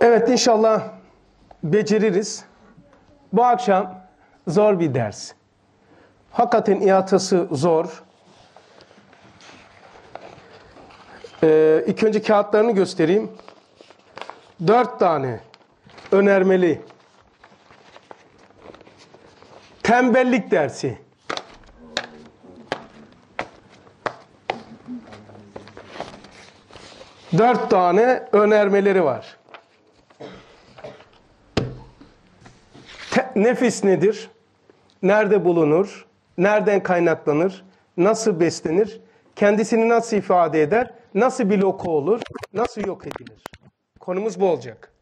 Evet inşallah beceririz. Bu akşam zor bir ders. Hakikaten iatası zor. Ee, ilk önce kağıtlarını göstereyim. Dört tane önermeli. Tembellik dersi. Dört tane önermeleri var. Nefis nedir? Nerede bulunur? Nereden kaynaklanır? Nasıl beslenir? Kendisini nasıl ifade eder? Nasıl bir loku olur? Nasıl yok edilir? Konumuz bu olacak.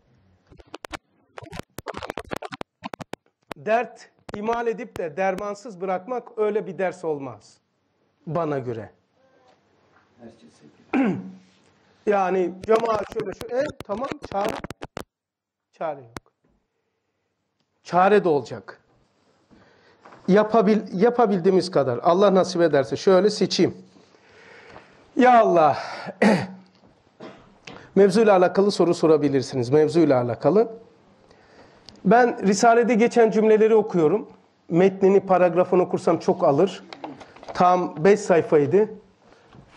Dert imal edip de dermansız bırakmak öyle bir ders olmaz. Bana göre. Yani cemaat şöyle şu. E tamam. Çare yok. Çare de olacak. Yapabil, yapabildiğimiz kadar. Allah nasip ederse şöyle seçeyim. Ya Allah. Mevzuyla alakalı soru sorabilirsiniz. Mevzuyla alakalı. Ben Risale'de geçen cümleleri okuyorum. Metnini, paragrafını okursam çok alır. Tam 5 sayfaydı.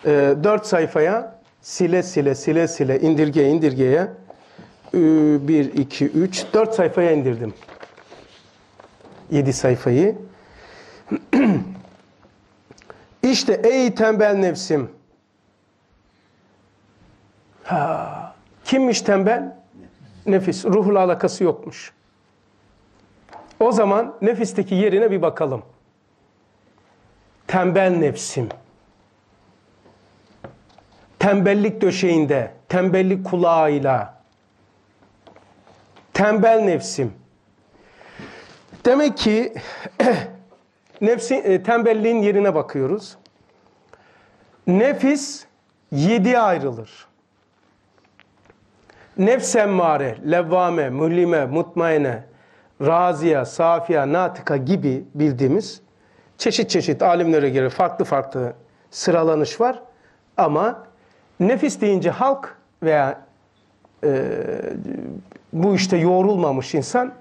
4 sayfaya sile sile sile sile indirge indirgeye 1, 2, 3, 4 sayfaya indirdim. 7 sayfayı. işte ey tembel nefsim. Ha, kimmiş tembel? Nefis. Ruhla alakası yokmuş. O zaman nefisteki yerine bir bakalım. Tembel nefsim. Tembellik döşeğinde, tembellik kulağıyla. Tembel nefsim. Demek ki nefsi, e, tembelliğin yerine bakıyoruz. Nefis yediye ayrılır. Nefs emmare, levvame, mühlime, mutmaine, raziye, safiye, natıka gibi bildiğimiz çeşit çeşit alimlere göre farklı farklı sıralanış var. Ama nefis deyince halk veya e, bu işte yoğrulmamış insan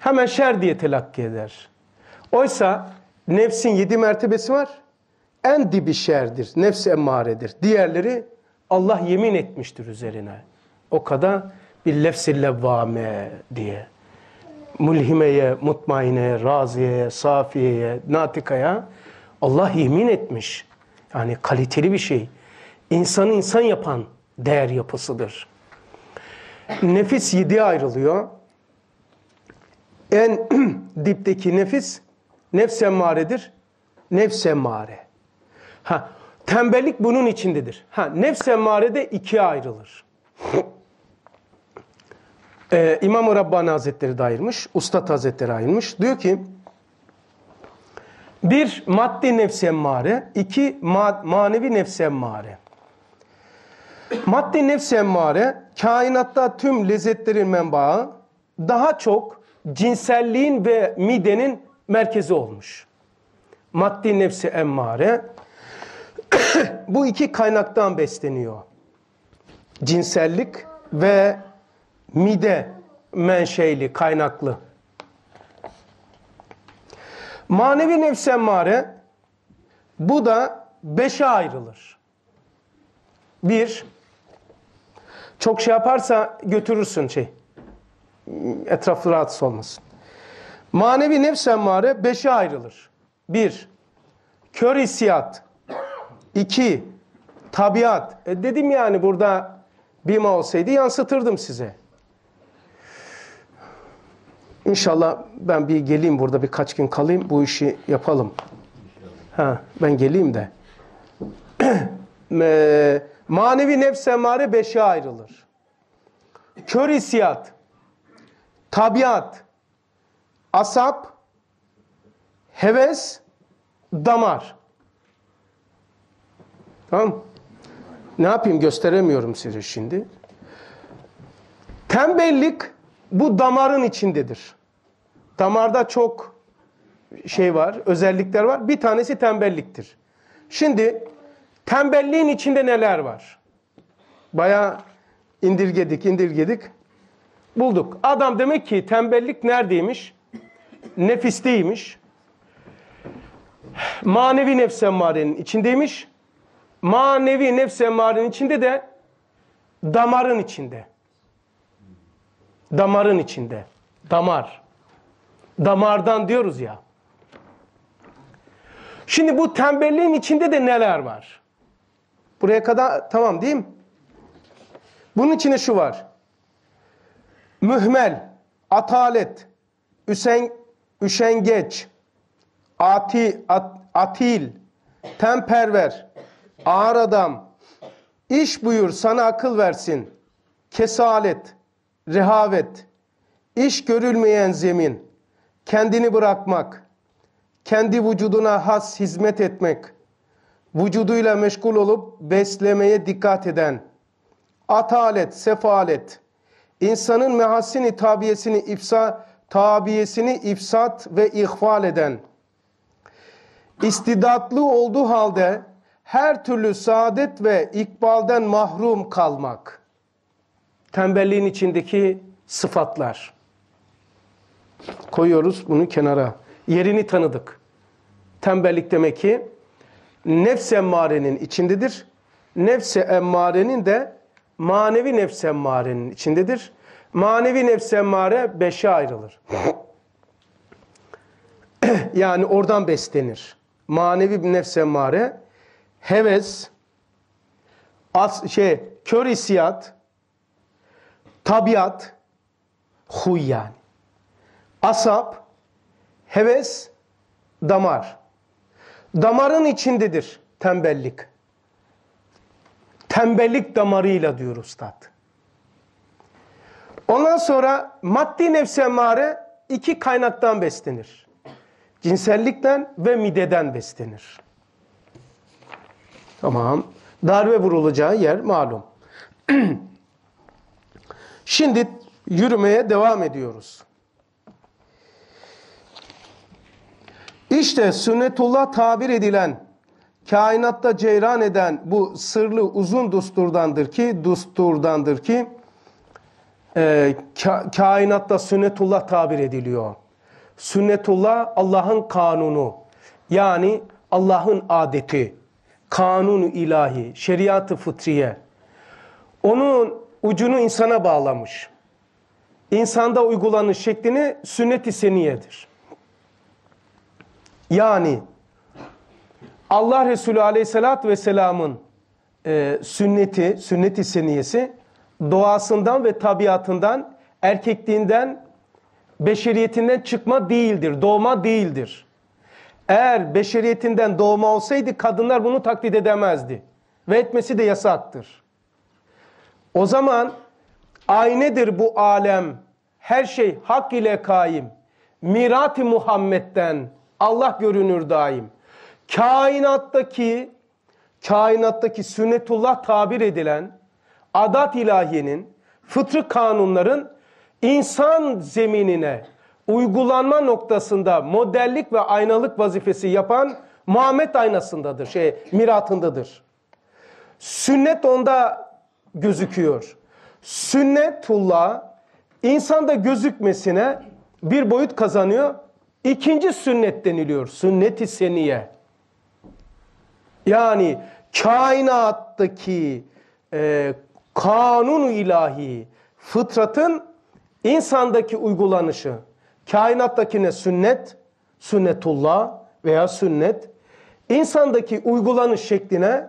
hemen şer diye telakki eder. Oysa nefsin yedi mertebesi var. En dibi şerdir, nefs emmaredir. Diğerleri Allah yemin etmiştir üzerine. O kadar bir lefs-i levvame diye. Mulhimeye, mutmaineye, raziyeye, safiyeye, natikaya Allah yemin etmiş. Yani kaliteli bir şey. İnsanı insan yapan değer yapısıdır. Nefis yediye ayrılıyor. En dipteki nefis nefs emmaredir. Nefs emmare. Ha, tembellik bunun içindedir. Ha, nefs emmare de ikiye ayrılır. Ee, İmam-ı Rabbani Hazretleri de ayırmış, Ustad Hazretleri ayırmış. Diyor ki, bir maddi nefs emmare, iki ma manevi nefs emmare. Maddi nefs emmare, kainatta tüm lezzetlerin menbaı, daha çok cinselliğin ve midenin merkezi olmuş. Maddi nefsi emmare, bu iki kaynaktan besleniyor. Cinsellik ve mide menşeili, kaynaklı. Manevi nefs emmare, bu da beşe ayrılır. Bir, çok şey yaparsa götürürsün şey. Etrafı rahatsız olmasın. Manevi nefs emmare beşe ayrılır. Bir, kör hissiyat. İki, tabiat. E dedim yani burada bima olsaydı yansıtırdım size. İnşallah ben bir geleyim burada birkaç gün kalayım bu işi yapalım. Ha, ben geleyim de. Manevi nefs emmare beşe ayrılır. Kör hissiyat, tabiat, asap, heves, damar. Tamam Ne yapayım gösteremiyorum size şimdi. Tembellik bu damarın içindedir. Damarda çok şey var, özellikler var. Bir tanesi tembelliktir. Şimdi tembelliğin içinde neler var? Baya indirgedik, indirgedik. Bulduk. Adam demek ki tembellik neredeymiş? Nefisteymiş. Manevi nefs emmarenin içindeymiş. Manevi nefs emmarenin içinde de damarın içinde. Damarın içinde. Damar. Damardan diyoruz ya. Şimdi bu tembelliğin içinde de neler var? Buraya kadar tamam değil mi? Bunun içinde şu var. Mühmel, atalet, üsen, üşengeç, ati, at, atil, temperver, ağır adam, iş buyur sana akıl versin, kesalet, rehavet, iş görülmeyen zemin, kendini bırakmak, kendi vücuduna has hizmet etmek, vücuduyla meşgul olup beslemeye dikkat eden, atalet, sefalet, insanın mehasini tabiyesini ifsa, tabiyesini ifsat ve ihval eden, istidatlı olduğu halde her türlü saadet ve ikbalden mahrum kalmak. Tembelliğin içindeki sıfatlar. Koyuyoruz bunu kenara. Yerini tanıdık. Tembellik demek ki nefs emmarenin içindedir. Nefs emmarenin de manevi nefs emmarenin içindedir. Manevi nefs emmare beşe ayrılır. yani oradan beslenir. Manevi nefs emmare heves, as, şey, kör hissiyat, tabiat, huy yani. Asap, heves, damar. Damarın içindedir tembellik. Tembellik damarıyla diyor ustad. Ondan sonra maddi nefs emmare iki kaynaktan beslenir. Cinsellikten ve mideden beslenir. Tamam. Darbe vurulacağı yer malum. Şimdi yürümeye devam ediyoruz. İşte sünnetullah tabir edilen, kainatta ceyran eden bu sırlı uzun dusturdandır ki, dusturdandır ki, e, ka, kainatta sünnetullah tabir ediliyor. Sünnetullah Allah'ın kanunu, yani Allah'ın adeti, kanunu ilahi, şeriatı fıtriye. Onun ucunu insana bağlamış. İnsanda uygulanış şeklini sünnet-i seniyedir. Yani Allah Resulü Aleyhisselatü Vesselam'ın e, sünneti, sünnet-i seniyesi doğasından ve tabiatından, erkekliğinden, beşeriyetinden çıkma değildir, doğma değildir. Eğer beşeriyetinden doğma olsaydı kadınlar bunu taklit edemezdi. Ve etmesi de yasaktır. O zaman aynedir bu alem, her şey hak ile kaim. Mirati Muhammed'den Allah görünür daim. Kainattaki kainattaki sünnetullah tabir edilen adat ilahiyenin, fıtrı kanunların insan zeminine uygulanma noktasında modellik ve aynalık vazifesi yapan Muhammed aynasındadır, şey miratındadır. Sünnet onda gözüküyor. Sünnetullah insanda gözükmesine bir boyut kazanıyor. İkinci sünnet deniliyor. Sünnet-i seniye. Yani kainattaki e, kanunu ilahi, fıtratın insandaki uygulanışı. Kainattakine sünnet, sünnetullah veya sünnet. insandaki uygulanış şekline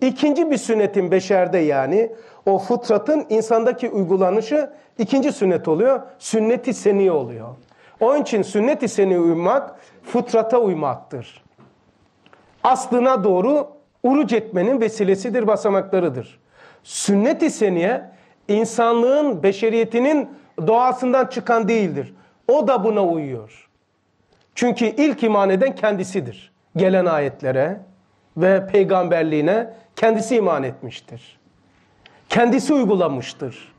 ikinci bir sünnetin beşerde yani o fıtratın insandaki uygulanışı ikinci sünnet oluyor. Sünnet-i seniye oluyor. Onun için sünnet-i seniye uymak fıtrata uymaktır. Aslına doğru uruc etmenin vesilesidir, basamaklarıdır. Sünnet-i seniye insanlığın, beşeriyetinin doğasından çıkan değildir. O da buna uyuyor. Çünkü ilk iman eden kendisidir. Gelen ayetlere ve peygamberliğine kendisi iman etmiştir. Kendisi uygulamıştır.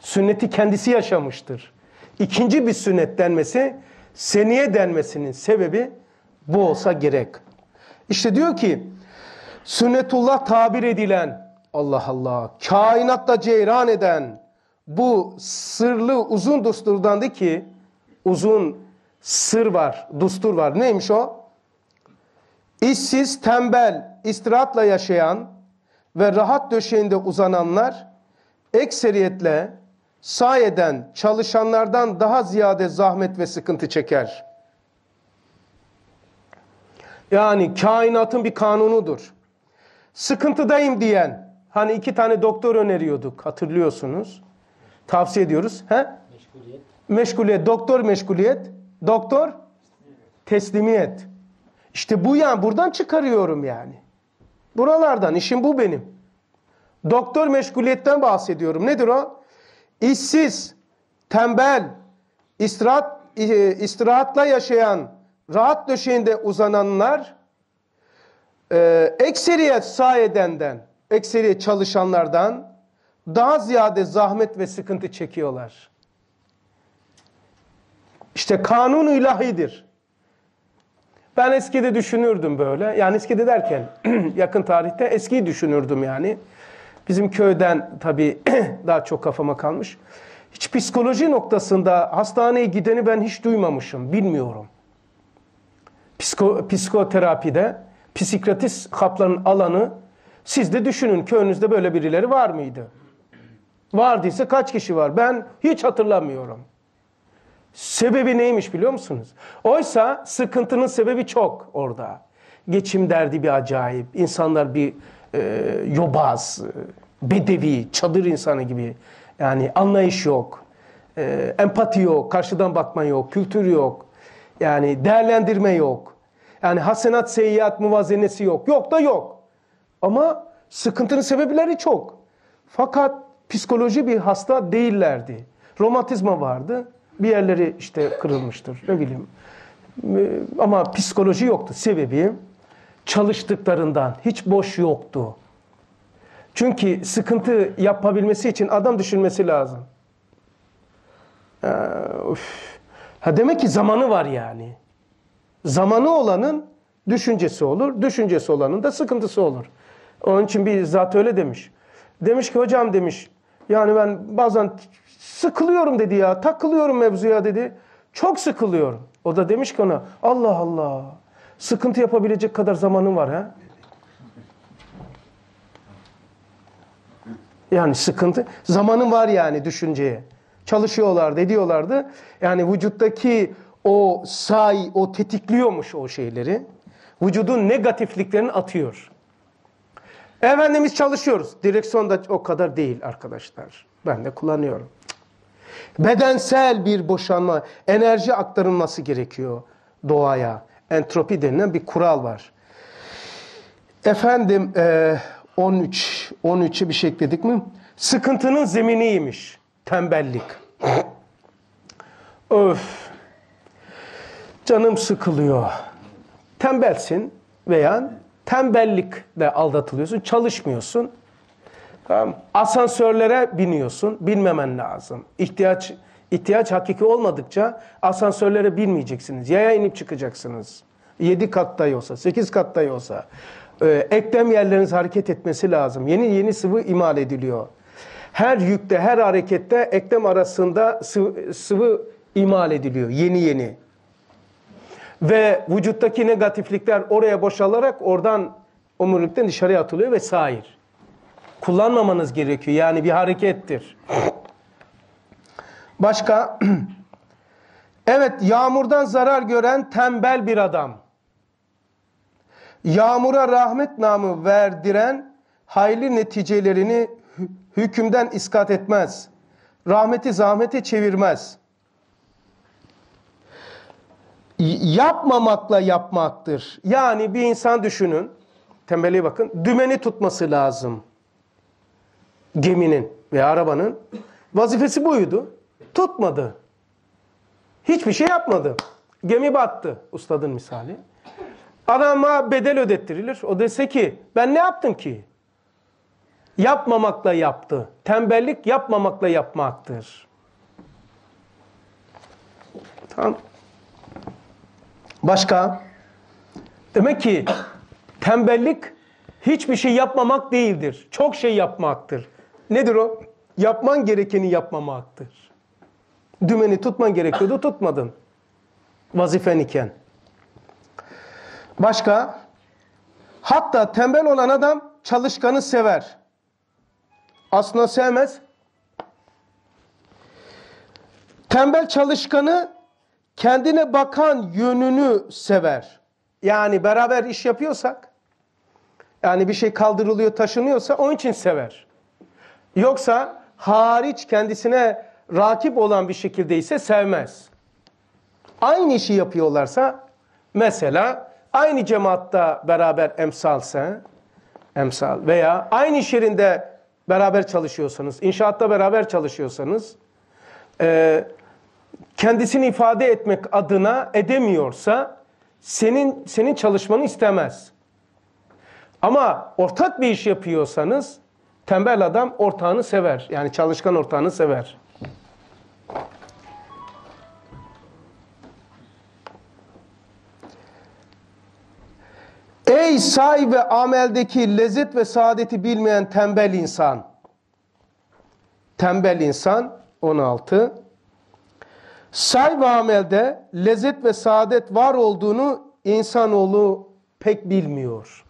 Sünneti kendisi yaşamıştır. İkinci bir sünnet denmesi, seniye denmesinin sebebi bu olsa gerek. İşte diyor ki, sünnetullah tabir edilen, Allah Allah, kainatta ceyran eden, bu sırlı uzun dusturdan de ki uzun sır var, dustur var. Neymiş o? İşsiz, tembel, istirahatla yaşayan ve rahat döşeğinde uzananlar ekseriyetle sayeden çalışanlardan daha ziyade zahmet ve sıkıntı çeker. Yani kainatın bir kanunudur. Sıkıntıdayım diyen, hani iki tane doktor öneriyorduk hatırlıyorsunuz. Tavsiye ediyoruz. He? Meşguliyet. Meşguliyet, doktor meşguliyet, doktor teslimiyet. İşte bu yani buradan çıkarıyorum yani. Buralardan işim bu benim. Doktor meşguliyetten bahsediyorum. Nedir o? İşsiz, tembel, istirahat, e, istirahatla yaşayan, rahat döşeğinde uzananlar e, ekseriyet sayedenden, ekseriyet çalışanlardan daha ziyade zahmet ve sıkıntı çekiyorlar. İşte kanun ilahidir. Ben eskide düşünürdüm böyle. Yani eskide derken yakın tarihte eskiyi düşünürdüm yani. Bizim köyden tabii daha çok kafama kalmış. Hiç psikoloji noktasında hastaneye gideni ben hiç duymamışım. Bilmiyorum. Psiko, psikoterapide psikiyatrist hapların alanı siz de düşünün köyünüzde böyle birileri var mıydı? Vardıysa kaç kişi var? Ben hiç hatırlamıyorum. Sebebi neymiş biliyor musunuz? Oysa sıkıntının sebebi çok orada. Geçim derdi bir acayip. İnsanlar bir e, yobaz, bedevi, çadır insanı gibi. Yani anlayış yok, e, empati yok, karşıdan bakma yok, kültür yok. Yani değerlendirme yok. Yani hasenat, seyyiat, muvazenesi yok. Yok da yok. Ama sıkıntının sebepleri çok. Fakat psikoloji bir hasta değillerdi. Romatizma vardı. Bir yerleri işte kırılmıştır. Ne bileyim. Ee, Ama psikoloji yoktu. Sebebi çalıştıklarından hiç boş yoktu. Çünkü sıkıntı yapabilmesi için adam düşünmesi lazım. Ee. Ha demek ki zamanı var yani. Zamanı olanın düşüncesi olur, düşüncesi olanın da sıkıntısı olur. Onun için bir zat öyle demiş. Demiş ki hocam demiş, yani ben bazen sıkılıyorum dedi ya, takılıyorum mevzuya dedi. Çok sıkılıyorum. O da demiş ki ona, Allah Allah, sıkıntı yapabilecek kadar zamanın var ha. Yani sıkıntı, zamanın var yani düşünceye. Çalışıyorlardı, ediyorlardı. Yani vücuttaki o say, o tetikliyormuş o şeyleri. Vücudun negatifliklerini atıyor. Efendimiz çalışıyoruz. Direksiyon da o kadar değil arkadaşlar. Ben de kullanıyorum. Bedensel bir boşanma, enerji aktarılması gerekiyor doğaya. Entropi denilen bir kural var. Efendim e, 13 13'e bir şey ekledik mi? Sıkıntının zeminiymiş. Tembellik. Öf. Canım sıkılıyor. Tembelsin veya tembellikle aldatılıyorsun, çalışmıyorsun. Tamam. Asansörlere biniyorsun, binmemen lazım. İhtiyaç ihtiyaç hakiki olmadıkça asansörlere binmeyeceksiniz. Yaya inip çıkacaksınız. 7 katta olsa, 8 katta olsa. Ee, eklem yerleriniz hareket etmesi lazım. Yeni yeni sıvı imal ediliyor. Her yükte, her harekette eklem arasında sıvı, sıvı imal ediliyor. Yeni yeni. Ve vücuttaki negatiflikler oraya boşalarak oradan omurilikten dışarıya atılıyor vesaire. Kullanmamanız gerekiyor. Yani bir harekettir. Başka? evet yağmurdan zarar gören tembel bir adam. Yağmura rahmet namı verdiren hayli neticelerini hükümden iskat etmez. Rahmeti zahmete çevirmez. Yapmamakla yapmaktır. Yani bir insan düşünün, tembelliğe bakın, dümeni tutması lazım. Geminin ve arabanın. Vazifesi buydu. Tutmadı. Hiçbir şey yapmadı. Gemi battı, ustadın misali. Adama bedel ödettirilir. O dese ki ben ne yaptım ki? Yapmamakla yaptı. Tembellik yapmamakla yapmaktır. Tamam. Başka? Demek ki tembellik hiçbir şey yapmamak değildir. Çok şey yapmaktır. Nedir o? yapman gerekeni yapmamaktır. Dümeni tutman gerekiyordu, tutmadın. Vazifen iken. Başka? Hatta tembel olan adam çalışkanı sever. Aslında sevmez. Tembel çalışkanı kendine bakan yönünü sever. Yani beraber iş yapıyorsak, yani bir şey kaldırılıyor, taşınıyorsa onun için sever. Yoksa hariç kendisine rakip olan bir şekilde ise sevmez. Aynı işi yapıyorlarsa, mesela aynı cemaatta beraber emsalsa, emsal veya aynı iş yerinde beraber çalışıyorsanız, inşaatta beraber çalışıyorsanız, e, kendisini ifade etmek adına edemiyorsa senin senin çalışmanı istemez. Ama ortak bir iş yapıyorsanız tembel adam ortağını sever. Yani çalışkan ortağını sever. Ey say ve ameldeki lezzet ve saadeti bilmeyen tembel insan. Tembel insan 16. Say ve amelde lezzet ve saadet var olduğunu insanoğlu pek bilmiyor.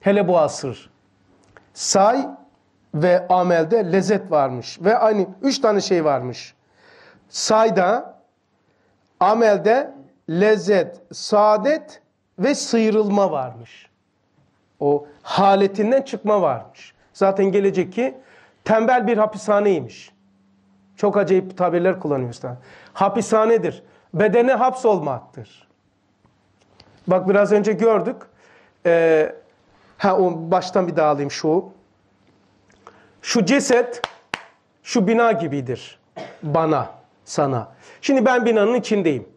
Hele bu asır. Say ve amelde lezzet varmış. Ve aynı üç tane şey varmış. Sayda, amelde lezzet, saadet ve sıyrılma varmış. O haletinden çıkma varmış. Zaten gelecek ki tembel bir hapishaneymiş. Çok acayip tabirler kullanıyor usta. Hapishanedir. Bedene hapsolmaktır. Bak biraz önce gördük. Ee, ha o baştan bir daha alayım şu. Şu ceset şu bina gibidir. Bana, sana. Şimdi ben binanın içindeyim.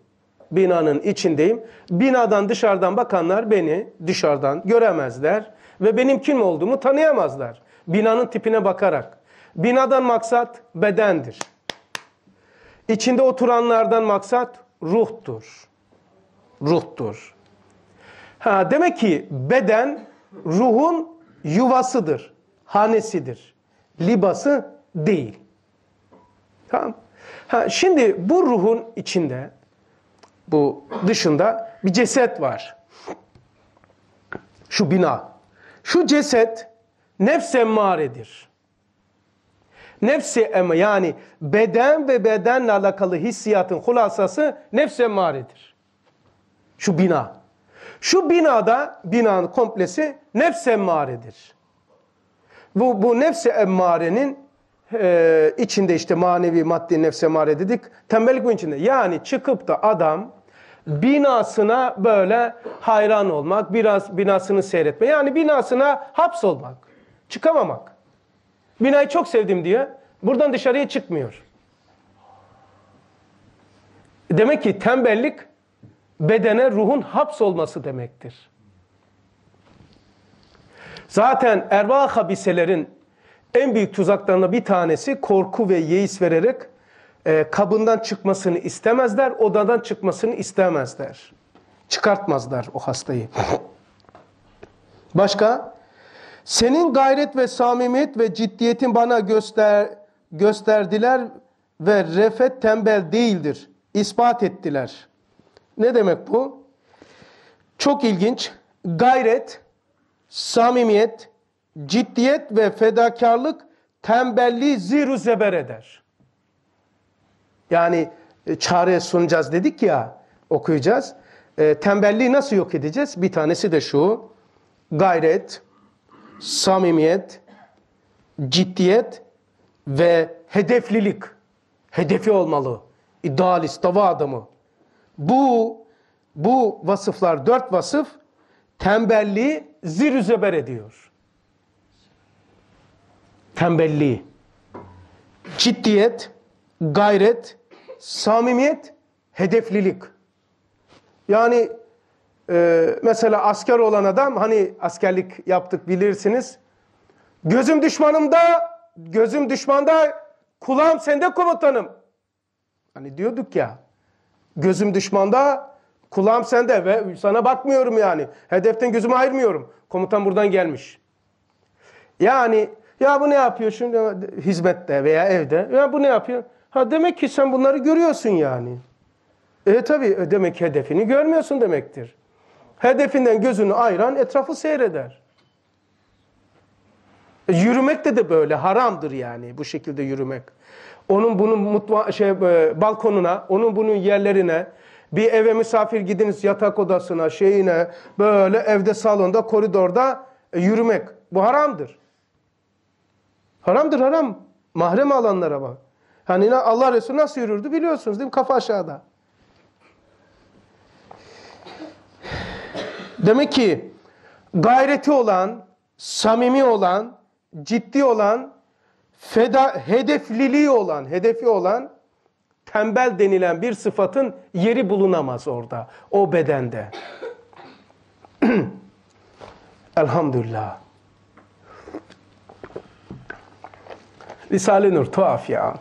Binanın içindeyim. Binadan dışarıdan bakanlar beni dışarıdan göremezler ve benim kim olduğumu tanıyamazlar. Binanın tipine bakarak. Binadan maksat bedendir. İçinde oturanlardan maksat ruhtur. Ruhtur. Ha, demek ki beden ruhun yuvasıdır, hanesidir. Libası değil. Tamam. Ha, şimdi bu ruhun içinde, bu dışında bir ceset var. Şu bina. Şu ceset nefs emmaredir. Nefsi emme yani beden ve bedenle alakalı hissiyatın hulasası nefs emmaredir. Şu bina. Şu binada binanın komplesi nefs emmaredir. Bu, bu nefs emmarenin e, içinde işte manevi maddi nefs emmare dedik. Tembellik bunun içinde. Yani çıkıp da adam binasına böyle hayran olmak, biraz binasını seyretme. Yani binasına hapsolmak, çıkamamak. Binayı çok sevdim diye buradan dışarıya çıkmıyor. Demek ki tembellik bedene ruhun hapsolması demektir. Zaten ervah habiselerin en büyük tuzaklarına bir tanesi korku ve yeis vererek e, kabından çıkmasını istemezler, odadan çıkmasını istemezler. Çıkartmazlar o hastayı. Başka? Senin gayret ve samimiyet ve ciddiyetin bana göster gösterdiler ve refet tembel değildir. İspat ettiler. Ne demek bu? Çok ilginç. Gayret, samimiyet, ciddiyet ve fedakarlık tembelliği ziru zeber eder. Yani e, çare sunacağız dedik ya, okuyacağız. E, tembelliği nasıl yok edeceğiz? Bir tanesi de şu. Gayret, samimiyet, ciddiyet ve hedeflilik. Hedefi olmalı. İdealist, dava adamı. Bu bu vasıflar, dört vasıf tembelliği zir zeber ediyor. Tembelliği. Ciddiyet, gayret, samimiyet, hedeflilik. Yani e, mesela asker olan adam hani askerlik yaptık bilirsiniz. Gözüm düşmanımda, gözüm düşmanda, kulağım sende komutanım. Hani diyorduk ya. Gözüm düşmanda, kulağım sende ve sana bakmıyorum yani. Hedeften gözümü ayırmıyorum. Komutan buradan gelmiş. Yani Ya bu ne yapıyor şimdi hizmette veya evde? Ya bu ne yapıyor? Ha demek ki sen bunları görüyorsun yani. E tabi e, demek ki hedefini görmüyorsun demektir. Hedefinden gözünü ayıran etrafı seyreder. E, yürümek de de böyle haramdır yani bu şekilde yürümek. Onun bunun mutfa şey e, balkonuna, onun bunun yerlerine, bir eve misafir gidiniz yatak odasına, şeyine, böyle evde salonda, koridorda e, yürümek. Bu haramdır. Haramdır haram. Mahrem alanlara bak. Hani Allah Resulü nasıl yürürdü biliyorsunuz değil mi? Kafa aşağıda. Demek ki gayreti olan, samimi olan, ciddi olan, feda, hedefliliği olan, hedefi olan tembel denilen bir sıfatın yeri bulunamaz orada, o bedende. Elhamdülillah. Risale-i Nur tuhaf ya.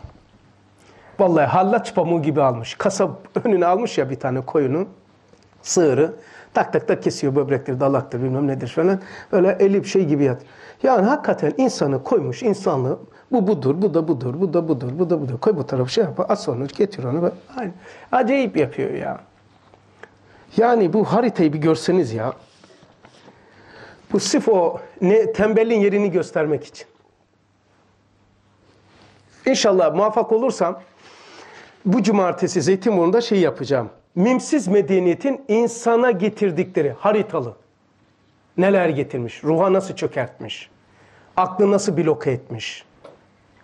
Vallahi hallaç pamuğu gibi almış. Kasap önüne almış ya bir tane koyunu, sığırı. Tak tak tak kesiyor böbrekleri, dalaktır bilmem nedir falan. Öyle eli bir şey gibi yat. Yani hakikaten insanı koymuş, insanlığı bu budur, bu da budur, bu da budur, bu da budur. Koy bu tarafı şey yap, az sonra getir onu. Aynı. Acayip yapıyor ya. Yani bu haritayı bir görseniz ya. Bu sırf o ne, tembelliğin yerini göstermek için. İnşallah muvaffak olursam bu cumartesi Zeytinburnu'nda şey yapacağım. Mimsiz medeniyetin insana getirdikleri haritalı. Neler getirmiş, ruha nasıl çökertmiş, aklı nasıl bloke etmiş,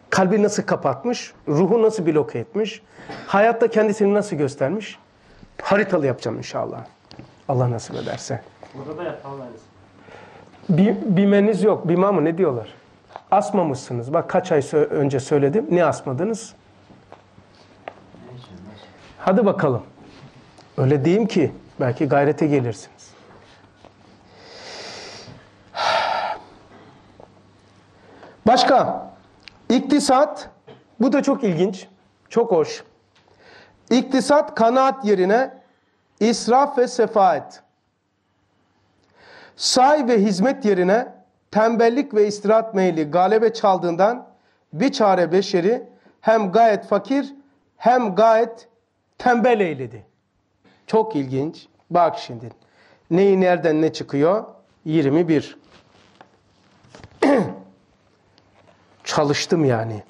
kalbi nasıl kapatmış, ruhu nasıl bloke etmiş, hayatta kendisini nasıl göstermiş. Haritalı yapacağım inşallah. Allah nasip ederse. Burada da yapalım Bimeniz yok. Bima mı ne diyorlar? Asmamışsınız. Bak kaç ay önce söyledim. Ne asmadınız? Hadi bakalım. Öyle diyeyim ki belki gayrete gelirsiniz. Başka. İktisat. Bu da çok ilginç. Çok hoş. İktisat kanaat yerine israf ve sefaet. Say ve hizmet yerine tembellik ve istirahat meyli galebe çaldığından bir çare beşeri hem gayet fakir hem gayet tembel eyledi. Çok ilginç. Bak şimdi. Neyi nereden ne çıkıyor? 21. Çalıştım yani.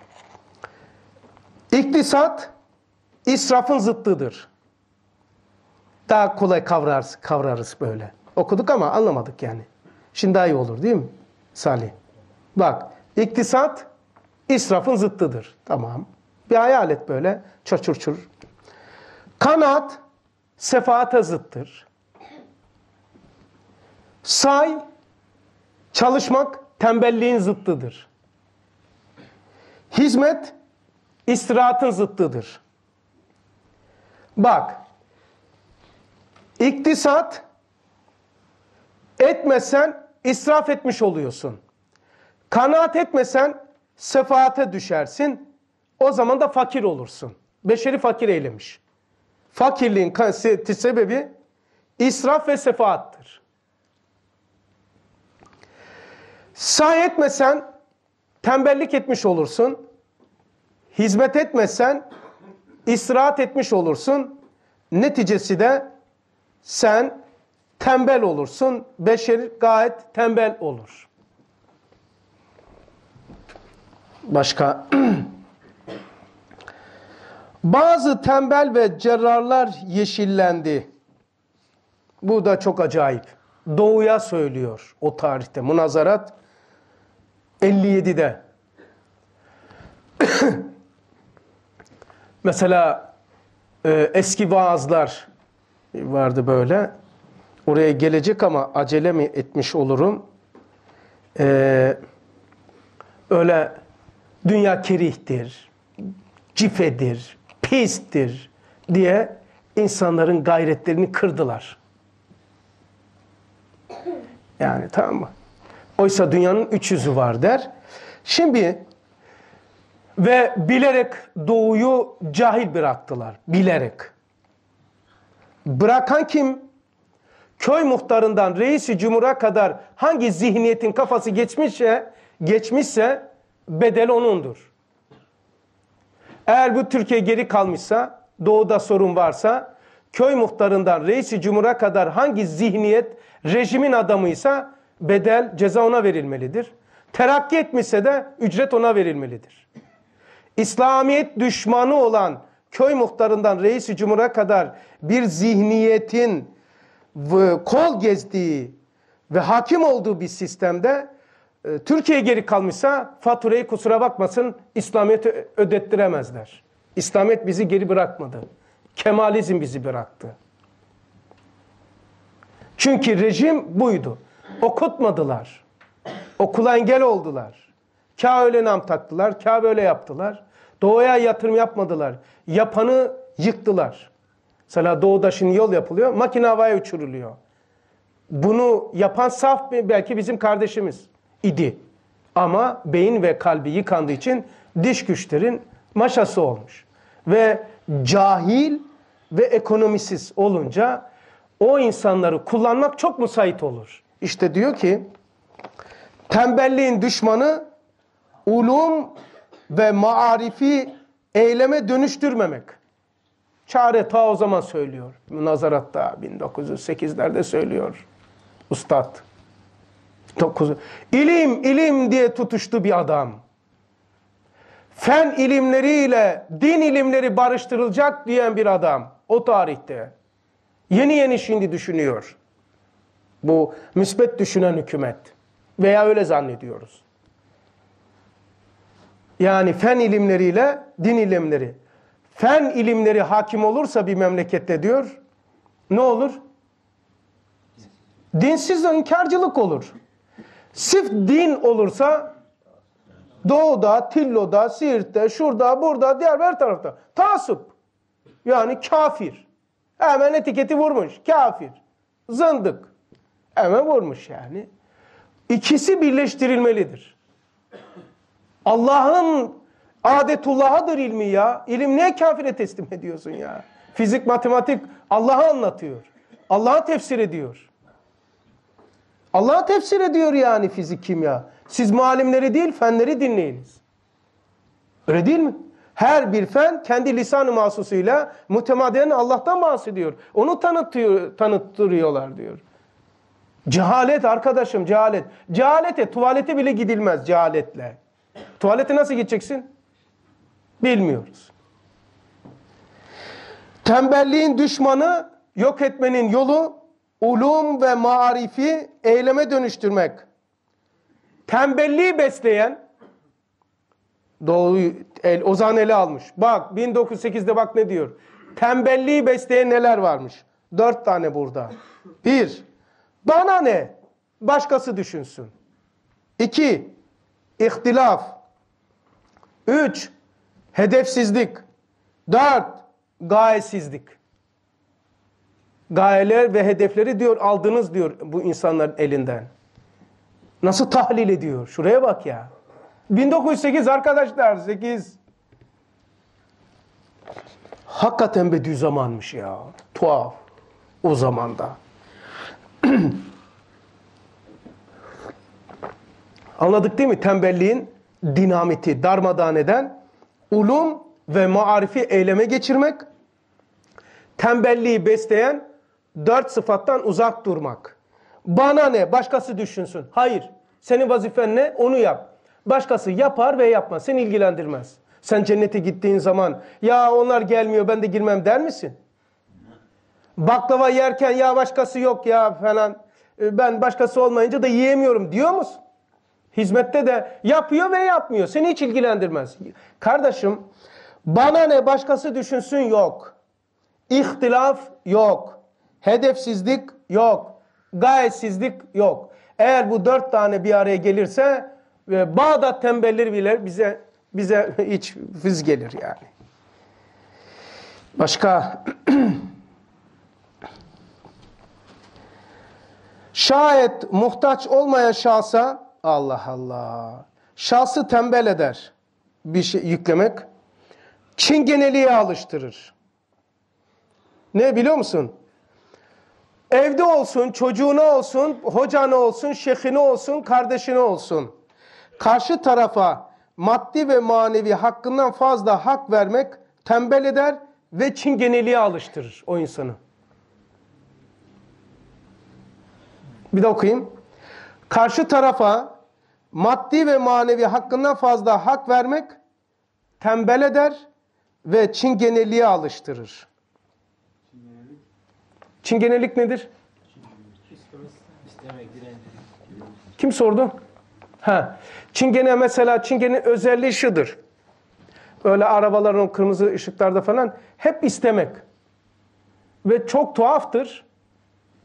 İktisat israfın zıttıdır. Daha kolay kavrarız, kavrarız böyle. Okuduk ama anlamadık yani. Şimdi daha iyi olur değil mi Salih? Bak iktisat israfın zıttıdır. Tamam. Bir hayal et böyle. Çur çur çur. Kanaat sefaate zıttır. Say, çalışmak tembelliğin zıttıdır. Hizmet, istirahatın zıttıdır. Bak, iktisat etmesen israf etmiş oluyorsun. Kanaat etmesen sefaate düşersin. O zaman da fakir olursun. Beşeri fakir eylemiş. Fakirliğin sebebi israf ve sefaattır. Say etmesen tembellik etmiş olursun. Hizmet etmesen istirahat etmiş olursun. Neticesi de sen tembel olursun. Beşer gayet tembel olur. Başka Bazı tembel ve cerrarlar yeşillendi. Bu da çok acayip. Doğuya söylüyor o tarihte. Munazarat 57'de. Mesela e, eski vaazlar vardı böyle. Oraya gelecek ama acele mi etmiş olurum? Ee, öyle dünya kerihtir, cifedir, pistir diye insanların gayretlerini kırdılar. Yani tamam mı? Oysa dünyanın üç yüzü var der. Şimdi ve bilerek doğuyu cahil bıraktılar. Bilerek. Bırakan kim? Köy muhtarından reisi cumhura kadar hangi zihniyetin kafası geçmişse, geçmişse bedel onundur. Eğer bu Türkiye geri kalmışsa, doğuda sorun varsa, köy muhtarından reisi cumhura kadar hangi zihniyet rejimin adamıysa bedel ceza ona verilmelidir. Terakki etmişse de ücret ona verilmelidir. İslamiyet düşmanı olan köy muhtarından reisi cumhura kadar bir zihniyetin kol gezdiği ve hakim olduğu bir sistemde Türkiye geri kalmışsa faturayı kusura bakmasın İslamiyet'e ödettiremezler. İslamiyet bizi geri bırakmadı. Kemalizm bizi bıraktı. Çünkü rejim buydu. Okutmadılar. Okula engel oldular. Kâ öyle nam taktılar, kâ böyle yaptılar. Doğuya yatırım yapmadılar. Yapanı yıktılar. Mesela doğuda şimdi yol yapılıyor, makine havaya uçuruluyor. Bunu yapan saf belki bizim kardeşimiz idi. Ama beyin ve kalbi yıkandığı için diş güçlerin maşası olmuş. Ve cahil ve ekonomisiz olunca o insanları kullanmak çok müsait olur. İşte diyor ki tembelliğin düşmanı ulum ve maarifi eyleme dönüştürmemek. Çare ta o zaman söylüyor. Münazaratta 1908'lerde söylüyor. Ustad. 9. İlim, ilim diye tutuştu bir adam. Fen ilimleriyle din ilimleri barıştırılacak diyen bir adam o tarihte. Yeni yeni şimdi düşünüyor. Bu müsbet düşünen hükümet. Veya öyle zannediyoruz. Yani fen ilimleriyle din ilimleri. Fen ilimleri hakim olursa bir memlekette diyor, ne olur? Dinsiz inkarcılık olur. Sif din olursa doğuda, Tillo'da, Siirt'te, şurada, burada, diğer her tarafta. Tasup. Yani kafir. Hemen etiketi vurmuş. Kafir. Zındık. Hemen vurmuş yani. İkisi birleştirilmelidir. Allah'ın adetullahıdır ilmi ya. İlim niye kafire teslim ediyorsun ya? Fizik, matematik Allah'ı anlatıyor. Allah'ı tefsir ediyor. Allah'ı tefsir ediyor yani fizik, kimya. Siz muallimleri değil, fenleri dinleyiniz. Öyle değil mi? Her bir fen kendi lisan-ı mahsusuyla mütemadiyen Allah'tan bahsediyor. Onu tanıtıyor, tanıttırıyorlar diyor. Cehalet arkadaşım cehalet. Cehalete tuvalete bile gidilmez cehaletle. Tuvalete nasıl gideceksin? Bilmiyoruz. Tembelliğin düşmanı yok etmenin yolu ulum ve marifi eyleme dönüştürmek. Tembelliği besleyen Doğu el, Ozan ele almış. Bak 1908'de bak ne diyor. Tembelliği besleyen neler varmış? Dört tane burada. Bir, bana ne? Başkası düşünsün. İki, ihtilaf. Üç, hedefsizlik. Dört, gayesizlik. Gayeler ve hedefleri diyor aldınız diyor bu insanların elinden. Nasıl tahlil ediyor? Şuraya bak ya. 1908 arkadaşlar 8. Hakikaten bir zamanmış ya. Tuhaf. O zamanda. Anladık değil mi? Tembelliğin dinamiti darmadağın eden ulum ve marifi eyleme geçirmek, tembelliği besleyen dört sıfattan uzak durmak. Bana ne? Başkası düşünsün. Hayır. Senin vazifen ne? Onu yap. Başkası yapar ve yapmaz. Seni ilgilendirmez. Sen cennete gittiğin zaman ya onlar gelmiyor ben de girmem der misin? Baklava yerken ya başkası yok ya falan ben başkası olmayınca da yiyemiyorum diyor musun? Hizmette de yapıyor ve yapmıyor. Seni hiç ilgilendirmez. Kardeşim bana ne başkası düşünsün yok. İhtilaf yok. Hedefsizlik yok. Gayetsizlik yok. Eğer bu dört tane bir araya gelirse e, Bağdat tembelleri bile bize bize hiç füz gelir yani. Başka şayet muhtaç olmayan şahsa Allah Allah. Şahsı tembel eder bir şey yüklemek. Çingeneliğe alıştırır. Ne biliyor musun? Evde olsun, çocuğuna olsun, hocana olsun, şeyhine olsun, kardeşine olsun. Karşı tarafa maddi ve manevi hakkından fazla hak vermek tembel eder ve çingeneliğe alıştırır o insanı. Bir de okuyayım. Karşı tarafa maddi ve manevi hakkından fazla hak vermek tembel eder ve çingeneliğe alıştırır. Çingenelik nedir? Kim sordu? Ha. Çingene mesela çingenenin özelliği şudur. Öyle arabaların kırmızı ışıklarda falan hep istemek. Ve çok tuhaftır.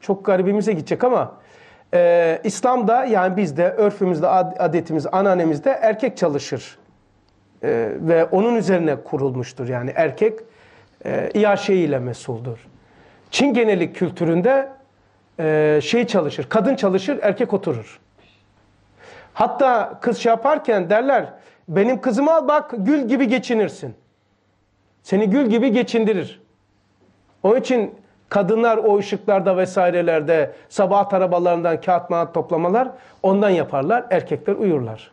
Çok garibimize gidecek ama e, İslam'da yani bizde örfümüzde, adetimizde, ananemizde erkek çalışır. E, ve onun üzerine kurulmuştur. Yani erkek e, iaşe ile mesuldur. Çingenelik kültüründe e, şey çalışır, kadın çalışır, erkek oturur. Hatta kız şey yaparken derler, benim kızımı al bak gül gibi geçinirsin. Seni gül gibi geçindirir. Onun için kadınlar o ışıklarda vesairelerde sabah arabalarından kağıt mağat toplamalar ondan yaparlar. Erkekler uyurlar.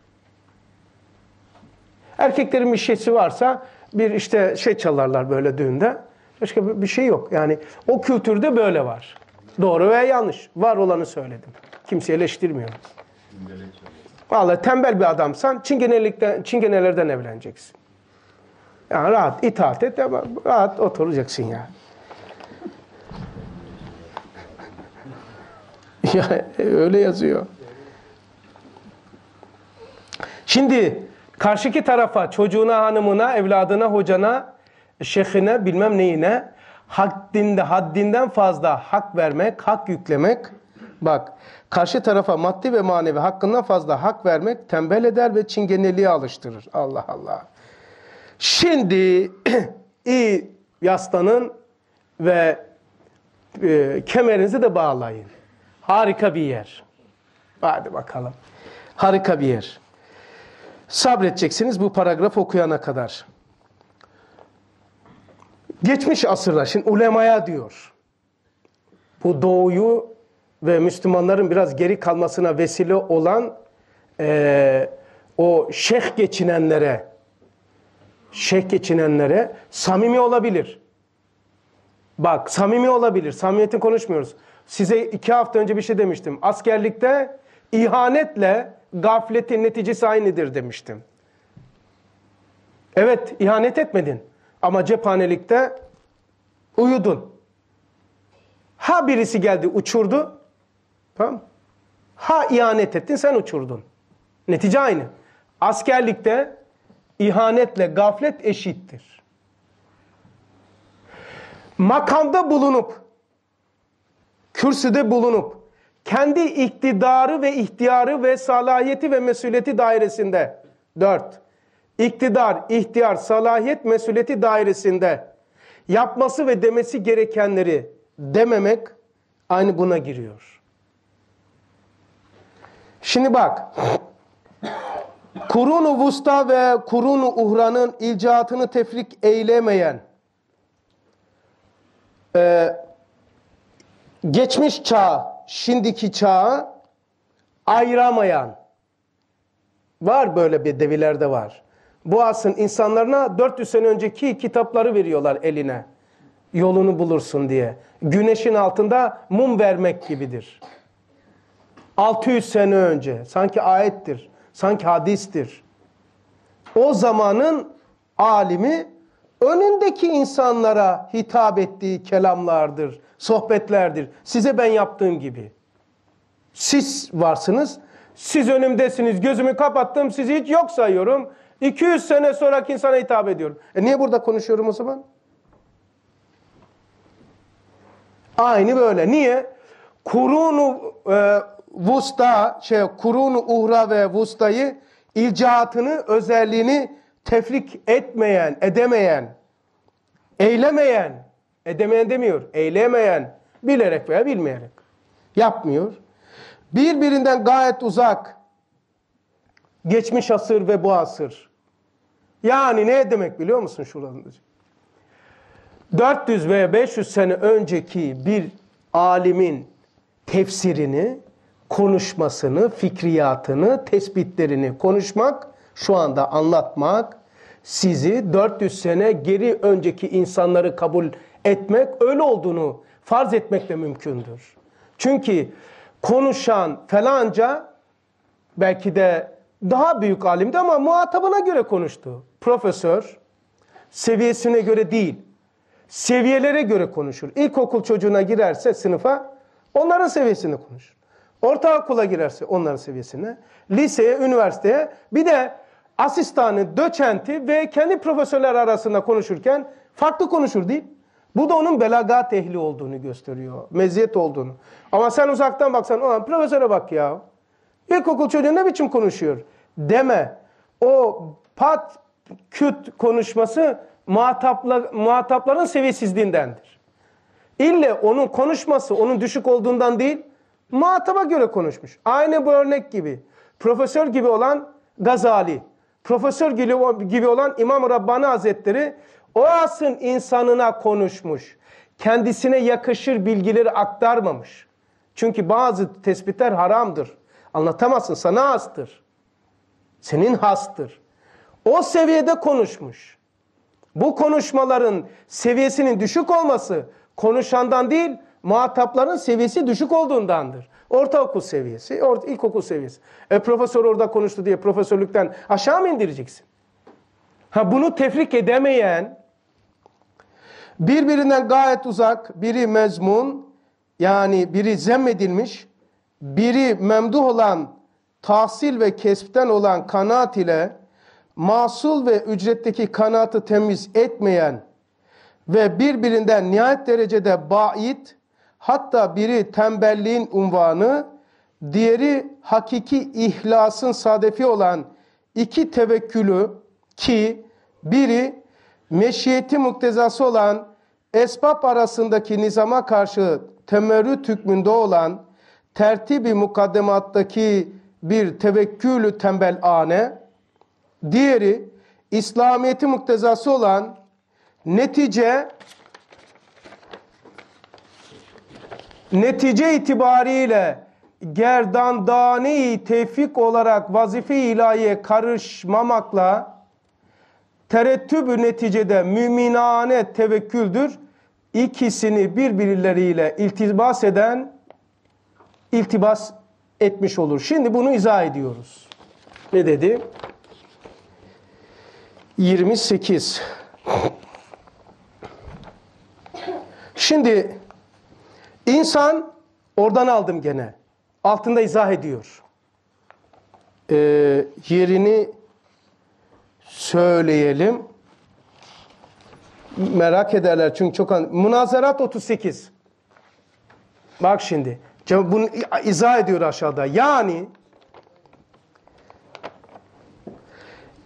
Erkeklerin bir şeysi varsa bir işte şey çalarlar böyle düğünde. Başka bir şey yok. Yani o kültürde böyle var. Doğru veya yanlış. Var olanı söyledim. Kimse eleştirmiyorum. Vallahi tembel bir adamsan çingenelikten, çingenelerden evleneceksin. Yani rahat itaat et ama rahat oturacaksın ya. ya öyle yazıyor. Şimdi karşıki tarafa çocuğuna, hanımına, evladına, hocana, şeyhine, bilmem neyine haddinde, haddinden fazla hak vermek, hak yüklemek. Bak karşı tarafa maddi ve manevi hakkından fazla hak vermek tembel eder ve çingeneliğe alıştırır. Allah Allah. Şimdi iyi yaslanın ve e, kemerinizi de bağlayın. Harika bir yer. Hadi bakalım. Harika bir yer. Sabredeceksiniz bu paragraf okuyana kadar. Geçmiş asırlar, şimdi ulemaya diyor. Bu doğuyu ve Müslümanların biraz geri kalmasına vesile olan e, o şeyh geçinenlere, şeyh geçinenlere samimi olabilir. Bak samimi olabilir. Samimiyeti konuşmuyoruz. Size iki hafta önce bir şey demiştim. Askerlikte ihanetle gafletin neticesi aynıdır demiştim. Evet ihanet etmedin. Ama cephanelikte uyudun. Ha birisi geldi uçurdu. Tamam Ha ihanet ettin sen uçurdun. Netice aynı. Askerlikte ihanetle gaflet eşittir. Makamda bulunup, kürsüde bulunup, kendi iktidarı ve ihtiyarı ve salahiyeti ve mesuliyeti dairesinde, dört, iktidar, ihtiyar, salahiyet, mesuliyeti dairesinde yapması ve demesi gerekenleri dememek aynı buna giriyor. Şimdi bak, Kurun-u Vusta ve Kurun-u Uhra'nın ilcaatını tefrik eylemeyen, e, geçmiş çağ, şimdiki çağı ayıramayan, var böyle bir devilerde var. Bu asın insanlarına 400 sene önceki kitapları veriyorlar eline. Yolunu bulursun diye. Güneşin altında mum vermek gibidir. 600 sene önce. Sanki ayettir. Sanki hadistir. O zamanın alimi önündeki insanlara hitap ettiği kelamlardır, sohbetlerdir. Size ben yaptığım gibi. Siz varsınız, siz önümdesiniz, gözümü kapattım, sizi hiç yok sayıyorum. 200 sene sonraki insana hitap ediyorum. E niye burada konuşuyorum o zaman? Aynı böyle. Niye? Kurunu e, vusta, şey kurunu uhra ve vustayı ilcaatını, özelliğini tefrik etmeyen, edemeyen, eylemeyen, edemeyen demiyor, eylemeyen, bilerek veya bilmeyerek yapmıyor. Birbirinden gayet uzak, geçmiş asır ve bu asır. Yani ne demek biliyor musun şurada? 400 veya 500 sene önceki bir alimin tefsirini, konuşmasını, fikriyatını, tespitlerini konuşmak şu anda anlatmak sizi 400 sene geri önceki insanları kabul etmek, öyle olduğunu farz etmek de mümkündür. Çünkü konuşan falanca belki de daha büyük alimdi ama muhatabına göre konuştu. Profesör seviyesine göre değil, seviyelere göre konuşur. İlkokul çocuğuna girerse sınıfa onların seviyesinde konuşur. Ortaokula girerse onların seviyesine, liseye, üniversiteye bir de asistanı, doçenti ve kendi profesörler arasında konuşurken farklı konuşur değil. Bu da onun belagat ehli olduğunu gösteriyor, meziyet olduğunu. Ama sen uzaktan baksan, olan profesöre bak ya. İlkokul çocuğu ne biçim konuşuyor? Deme. O pat küt konuşması muhatapla, muhatapların seviyesizliğindendir. İlle onun konuşması onun düşük olduğundan değil, muhataba göre konuşmuş. Aynı bu örnek gibi. Profesör gibi olan Gazali, profesör gibi olan İmam Rabbani Hazretleri o asın insanına konuşmuş. Kendisine yakışır bilgileri aktarmamış. Çünkü bazı tespitler haramdır. Anlatamazsın, sana hastır. Senin hastır. O seviyede konuşmuş. Bu konuşmaların seviyesinin düşük olması konuşandan değil, muhatapların seviyesi düşük olduğundandır. Ortaokul seviyesi, or ilkokul seviyesi. E profesör orada konuştu diye profesörlükten aşağı mı indireceksin? Ha bunu tefrik edemeyen, birbirinden gayet uzak, biri mezmun, yani biri zemmedilmiş, biri memduh olan tahsil ve kespten olan kanaat ile masul ve ücretteki kanaatı temiz etmeyen ve birbirinden nihayet derecede bait, hatta biri tembelliğin unvanı, diğeri hakiki ihlasın sadefi olan iki tevekkülü ki biri meşiyeti muktezası olan esbab arasındaki nizama karşı temerrüt hükmünde olan tertibi mukaddemattaki bir tevekkülü tembel ane, diğeri İslamiyeti muktezası olan netice netice itibariyle gerdandani tevfik olarak vazife ilahiye karışmamakla terettübü neticede müminane tevekküldür. İkisini birbirleriyle iltibas eden iltibas etmiş olur. Şimdi bunu izah ediyoruz. Ne dedi? 28. Şimdi insan oradan aldım gene. Altında izah ediyor. Ee, yerini söyleyelim. Merak ederler çünkü çok an... Münazarat 38. Bak şimdi. Bunu izah ediyor aşağıda. Yani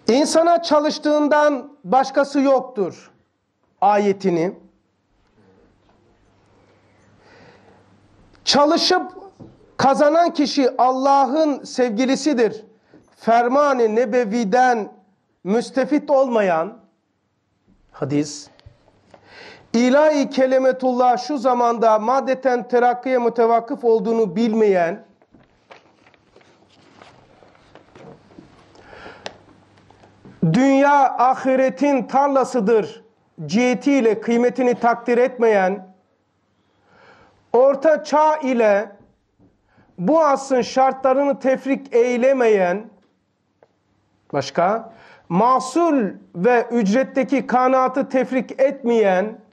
insana çalıştığından başkası yoktur ayetini çalışıp kazanan kişi Allah'ın sevgilisidir. Ferman-ı Nebevi'den müstefit olmayan hadis İlahi kelimetullah şu zamanda maddeten terakkiye mütevakkıf olduğunu bilmeyen dünya ahiretin tarlasıdır cihetiyle kıymetini takdir etmeyen orta çağ ile bu asrın şartlarını tefrik eylemeyen başka masul ve ücretteki kanaatı tefrik etmeyen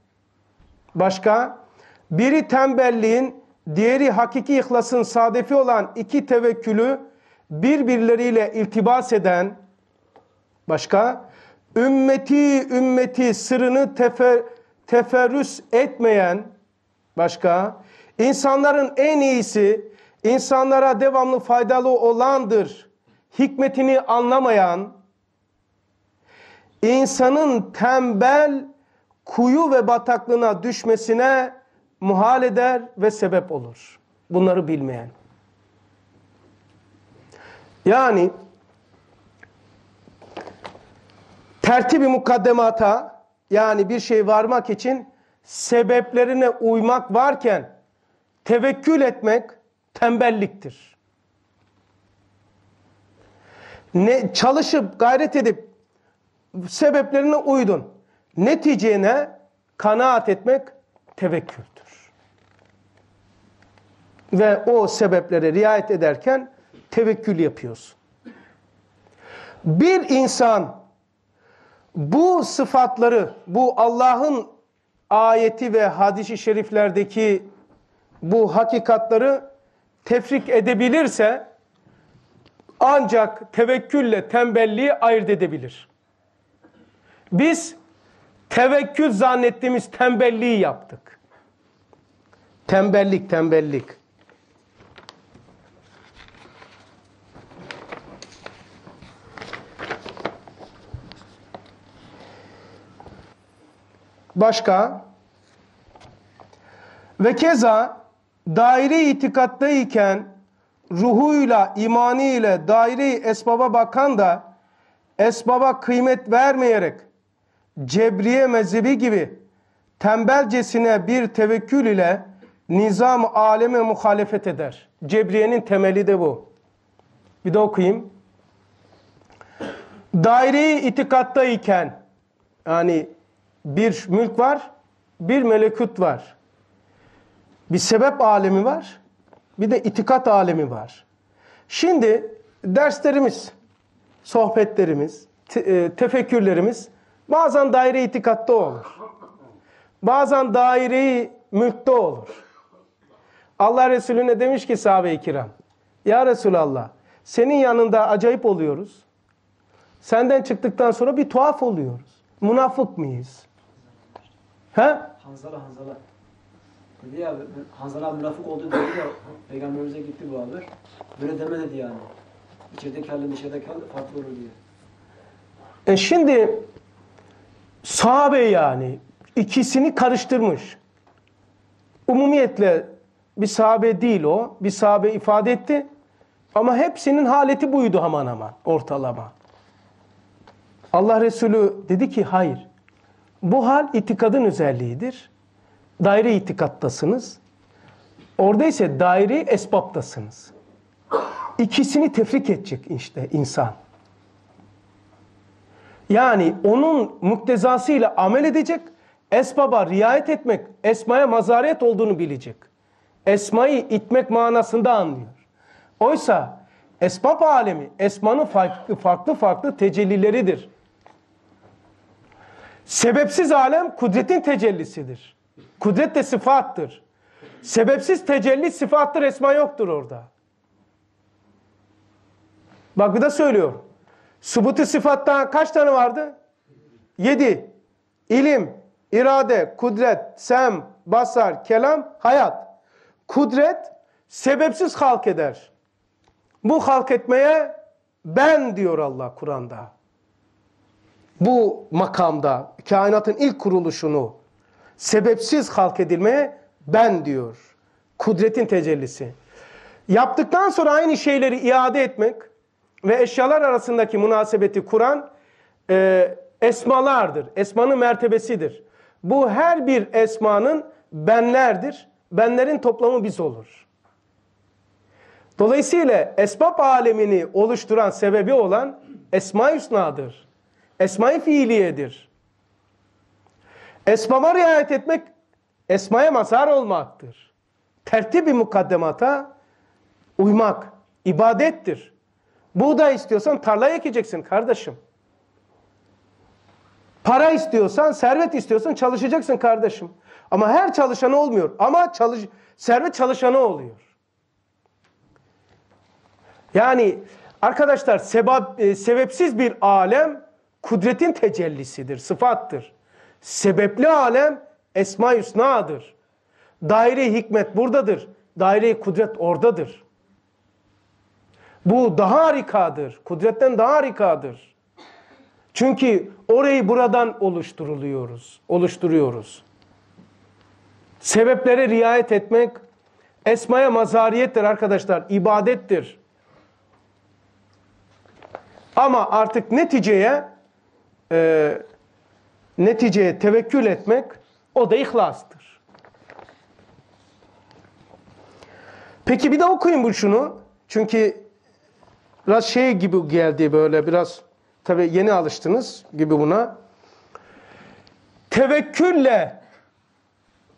Başka? Biri tembelliğin, diğeri hakiki ihlasın sadefi olan iki tevekkülü birbirleriyle iltibas eden, başka? Ümmeti ümmeti sırrını tefer, teferrüs etmeyen, başka? insanların en iyisi, insanlara devamlı faydalı olandır. Hikmetini anlamayan, insanın tembel kuyu ve bataklığına düşmesine muhal eder ve sebep olur. Bunları bilmeyen. Yani tertibi mukaddemata yani bir şey varmak için sebeplerine uymak varken tevekkül etmek tembelliktir. Ne, çalışıp gayret edip sebeplerine uydun. Neticene kanaat etmek tevekküldür. Ve o sebeplere riayet ederken tevekkül yapıyorsun. Bir insan bu sıfatları, bu Allah'ın ayeti ve hadisi şeriflerdeki bu hakikatları tefrik edebilirse ancak tevekkülle tembelliği ayırt edebilir. Biz tevekkül zannettiğimiz tembelliği yaptık. Tembellik, tembellik. Başka? Ve keza daire itikattayken ruhuyla, imaniyle daire esbaba bakan da esbaba kıymet vermeyerek Cebriye mezhebi gibi tembelcesine bir tevekkül ile nizam aleme muhalefet eder. Cebriye'nin temeli de bu. Bir de okuyayım. Daire-i itikattayken yani bir mülk var, bir melekut var. Bir sebep alemi var, bir de itikat alemi var. Şimdi derslerimiz, sohbetlerimiz, te e, tefekkürlerimiz bazen daire itikatta olur. Bazen daire mülkte olur. Allah Resulüne demiş ki sahabe-i kiram, Ya Resulallah, senin yanında acayip oluyoruz. Senden çıktıktan sonra bir tuhaf oluyoruz. Münafık mıyız? He? Hanzala Hanzala. Dedi ya Hanzala münafık oldu dedi ya peygamberimize gitti bu haber. Böyle deme dedi yani. İçerideki halle dışarıdaki halle farklı olur diye. E şimdi sahabe yani ikisini karıştırmış. Umumiyetle bir sahabe değil o. Bir sahabe ifade etti. Ama hepsinin haleti buydu aman aman ortalama. Allah Resulü dedi ki hayır. Bu hal itikadın özelliğidir. Daire itikattasınız. Orada ise daire esbaptasınız. İkisini tefrik edecek işte insan. Yani onun muktezasıyla amel edecek, esbaba riayet etmek, esmaya mazaret olduğunu bilecek. Esmayı itmek manasında anlıyor. Oysa esbab alemi, esmanın farklı farklı, farklı tecellileridir. Sebepsiz alem kudretin tecellisidir. Kudret de sıfattır. Sebepsiz tecelli sıfattır, esma yoktur orada. Bak bir de söylüyor. Subutu sıfatta kaç tane vardı? Yedi. İlim, irade, kudret, sem, basar, kelam, hayat. Kudret sebepsiz halk eder. Bu halk etmeye ben diyor Allah Kur'an'da. Bu makamda kainatın ilk kuruluşunu sebepsiz halk edilmeye ben diyor. Kudretin tecellisi. Yaptıktan sonra aynı şeyleri iade etmek ve eşyalar arasındaki münasebeti kuran e, esmalardır. Esmanın mertebesidir. Bu her bir esmanın benlerdir. Benlerin toplamı biz olur. Dolayısıyla esbab alemini oluşturan sebebi olan Esma-i Hüsna'dır. Esma-i Fiiliye'dir. Esbaba riayet etmek esmaya mazhar olmaktır. Tertib-i mukaddemata uymak ibadettir. Buğday istiyorsan tarla ekeceksin kardeşim. Para istiyorsan, servet istiyorsan çalışacaksın kardeşim. Ama her çalışanı olmuyor. Ama çalış servet çalışanı oluyor. Yani arkadaşlar sebab, e, sebepsiz bir alem kudretin tecellisidir, sıfattır. Sebepli alem Esma-i. Daire-i hikmet buradadır. Daire-i kudret oradadır. Bu daha harikadır. Kudretten daha harikadır. Çünkü orayı buradan oluşturuluyoruz. Oluşturuyoruz. Sebeplere riayet etmek esmaya mazariyettir arkadaşlar. ibadettir. Ama artık neticeye e, neticeye tevekkül etmek o da ihlastır. Peki bir de okuyun bu şunu. Çünkü biraz şey gibi geldi böyle biraz tabii yeni alıştınız gibi buna. Tevekkülle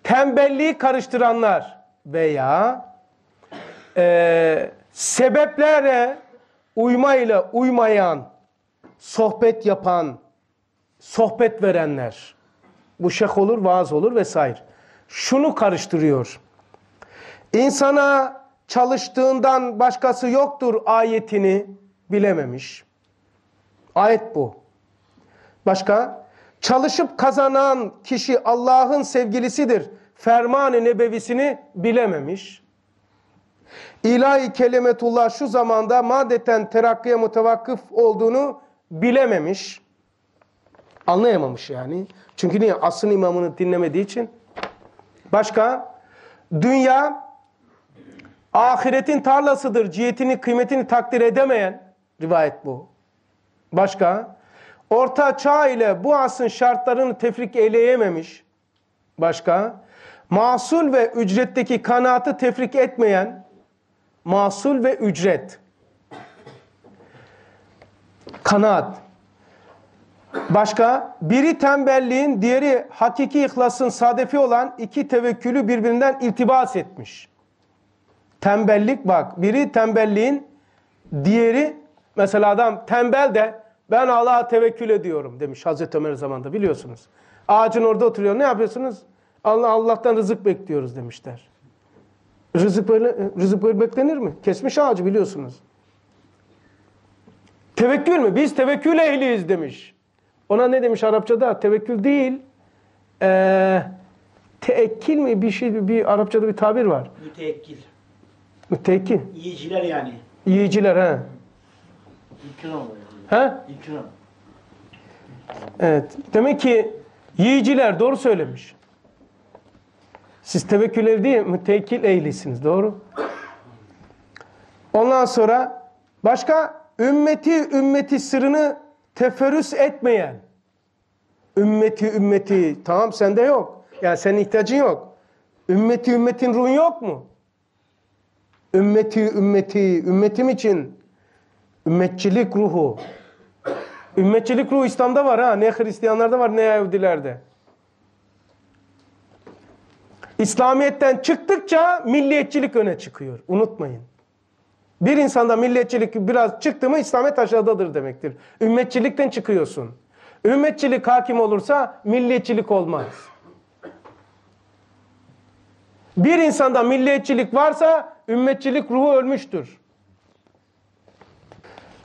tembelliği karıştıranlar veya e, sebeplere uymayla uymayan, sohbet yapan, sohbet verenler. Bu şeyh olur, vaaz olur vesaire. Şunu karıştırıyor. İnsana çalıştığından başkası yoktur ayetini bilememiş. Ayet bu. Başka? Çalışıp kazanan kişi Allah'ın sevgilisidir. Ferman-ı nebevisini bilememiş. İlahi kelimetullah şu zamanda madeten terakkiye mutevakkıf olduğunu bilememiş. Anlayamamış yani. Çünkü niye? Asrın imamını dinlemediği için. Başka? Dünya ahiretin tarlasıdır. Cihetini, kıymetini takdir edemeyen. Rivayet bu. Başka? Orta çağ ile bu asrın şartlarını tefrik eyleyememiş. Başka? Masul ve ücretteki kanaatı tefrik etmeyen. Masul ve ücret. Kanaat. Başka, biri tembelliğin, diğeri hakiki ihlasın sadefi olan iki tevekkülü birbirinden iltibas etmiş. Tembellik bak, biri tembelliğin, diğeri mesela adam tembel de ben Allah'a tevekkül ediyorum demiş Hazreti Ömer zamanında biliyorsunuz. Ağacın orada oturuyor. Ne yapıyorsunuz? Allah Allah'tan rızık bekliyoruz demişler. Rızık böyle rızık böyle beklenir mi? Kesmiş ağacı biliyorsunuz. Tevekkül mü? Biz tevekkül ehliyiz demiş. Ona ne demiş Arapçada? Tevekkül değil. Ee, teekkil mi? Bir şey bir Arapçada bir tabir var. Müteekkil. Müteekkil. Yiyiciler yani. Yiyiciler ha. İkram. Ha? İkram. Evet. Demek ki yiyiciler doğru söylemiş. Siz tevekkül ehli değil, mütekkil ehlisiniz. Doğru. Ondan sonra başka ümmeti ümmeti sırrını teferrüs etmeyen. Ümmeti ümmeti tamam sende yok. Yani senin ihtiyacın yok. Ümmeti ümmetin ruhun yok mu? Ümmeti ümmeti ümmetim için ümmetçilik ruhu. Ümmetçilik ruhu İslam'da var ha. Ne Hristiyanlarda var ne Yahudilerde. İslamiyet'ten çıktıkça milliyetçilik öne çıkıyor. Unutmayın. Bir insanda milliyetçilik biraz çıktı mı İslamiyet aşağıdadır demektir. Ümmetçilikten çıkıyorsun. Ümmetçilik hakim olursa milliyetçilik olmaz. Bir insanda milliyetçilik varsa ümmetçilik ruhu ölmüştür.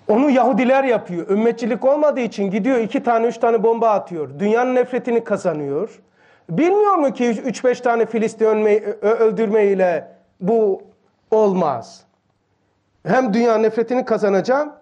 Onu Yahudiler yapıyor. Ümmetçilik olmadığı için gidiyor iki tane üç tane bomba atıyor. Dünyanın nefretini kazanıyor. Bilmiyor mu ki üç beş tane Filistin öldürmeyle bu olmaz. Hem dünya nefretini kazanacağım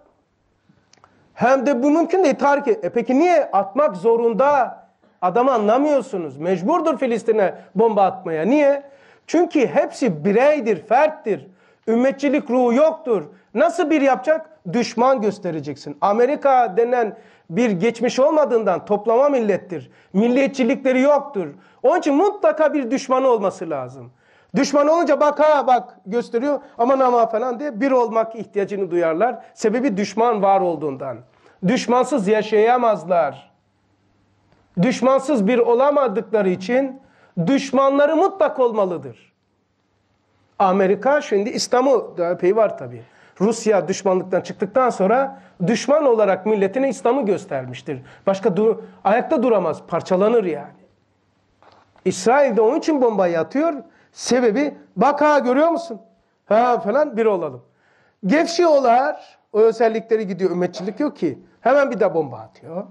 hem de bu mümkün değil tarih. E peki niye atmak zorunda? Adamı anlamıyorsunuz. Mecburdur Filistin'e bomba atmaya. Niye? Çünkü hepsi bireydir, ferttir. Ümmetçilik ruhu yoktur. Nasıl bir yapacak? Düşman göstereceksin. Amerika denen bir geçmiş olmadığından toplama millettir. Milliyetçilikleri yoktur. Onun için mutlaka bir düşmanı olması lazım. Düşman olunca bak ha bak gösteriyor aman ama falan diye bir olmak ihtiyacını duyarlar. Sebebi düşman var olduğundan. Düşmansız yaşayamazlar. Düşmansız bir olamadıkları için düşmanları mutlak olmalıdır. Amerika şimdi İslam'ı epey var tabii. Rusya düşmanlıktan çıktıktan sonra düşman olarak milletine İslam'ı göstermiştir. Başka dur ayakta duramaz, parçalanır yani. İsrail de onun için bombayı atıyor. Sebebi bak ha görüyor musun? Ha falan bir olalım. Gevşiyorlar. O özellikleri gidiyor. Ümmetçilik yok ki. Hemen bir de bomba atıyor.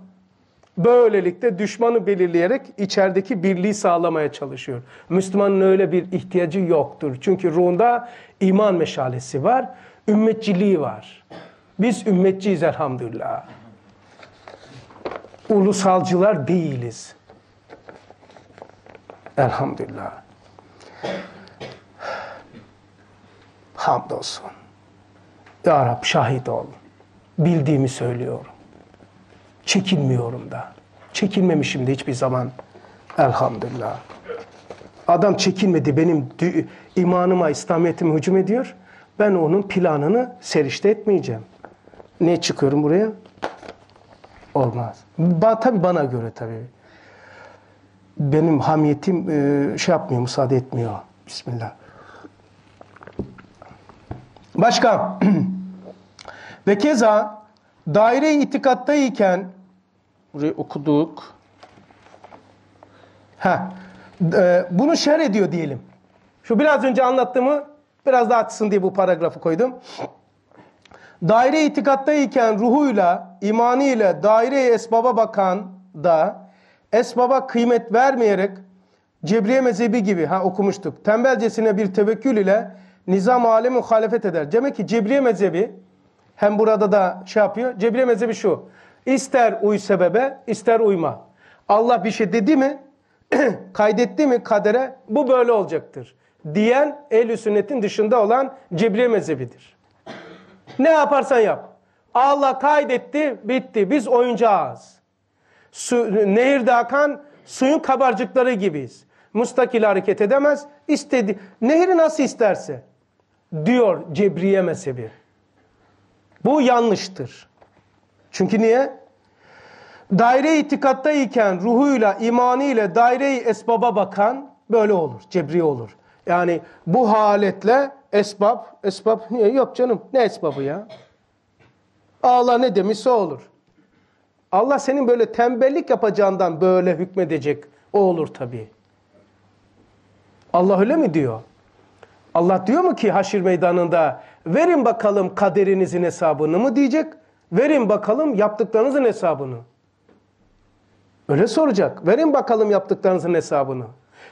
Böylelikle düşmanı belirleyerek içerideki birliği sağlamaya çalışıyor. Müslümanın öyle bir ihtiyacı yoktur. Çünkü ruhunda iman meşalesi var. Ümmetçiliği var. Biz ümmetçiyiz elhamdülillah. Ulusalcılar değiliz. Elhamdülillah. Hamdolsun. Ya Rab şahit ol. Bildiğimi söylüyorum. Çekinmiyorum da. Çekinmemişim de hiçbir zaman. Elhamdülillah. Adam çekinmedi benim imanıma, İslamiyetime hücum ediyor. Ben onun planını serişte etmeyeceğim. Ne çıkıyorum buraya? Olmaz. Ba, tabii bana göre tabii. Benim hamiyetim e, şey yapmıyor, müsaade etmiyor. Bismillah. Başka. Ve keza daire-i itikattayken burayı okuduk. Ha, e, bunu şerh ediyor diyelim. Şu biraz önce anlattığımı biraz daha açsın diye bu paragrafı koydum. Daire itikattayken ruhuyla, imanıyla daire-i esbaba bakan da esbaba kıymet vermeyerek Cebriye mezhebi gibi ha okumuştuk. Tembelcesine bir tevekkül ile nizam alemi muhalefet eder. Demek ki Cebriye mezhebi hem burada da şey yapıyor. Cebriye mezhebi şu. İster uy sebebe, ister uyma. Allah bir şey dedi mi, kaydetti mi kadere bu böyle olacaktır. Diyen ehl sünnetin dışında olan Cebriye mezhebidir. Ne yaparsan yap. Allah kaydetti, bitti. Biz oyuncağız. Su, nehirde akan suyun kabarcıkları gibiyiz. Mustakil hareket edemez. İstedi. Nehri nasıl isterse. Diyor Cebriye mezhebi. Bu yanlıştır. Çünkü niye? Daire itikattayken ruhuyla, imanıyla daire-i esbaba bakan böyle olur. Cebriye olur. Yani bu haletle esbab, esbab yok canım ne esbabı ya? Allah ne demişse olur. Allah senin böyle tembellik yapacağından böyle hükmedecek. O olur tabii. Allah öyle mi diyor? Allah diyor mu ki haşir meydanında verin bakalım kaderinizin hesabını mı diyecek? Verin bakalım yaptıklarınızın hesabını. Öyle soracak. Verin bakalım yaptıklarınızın hesabını.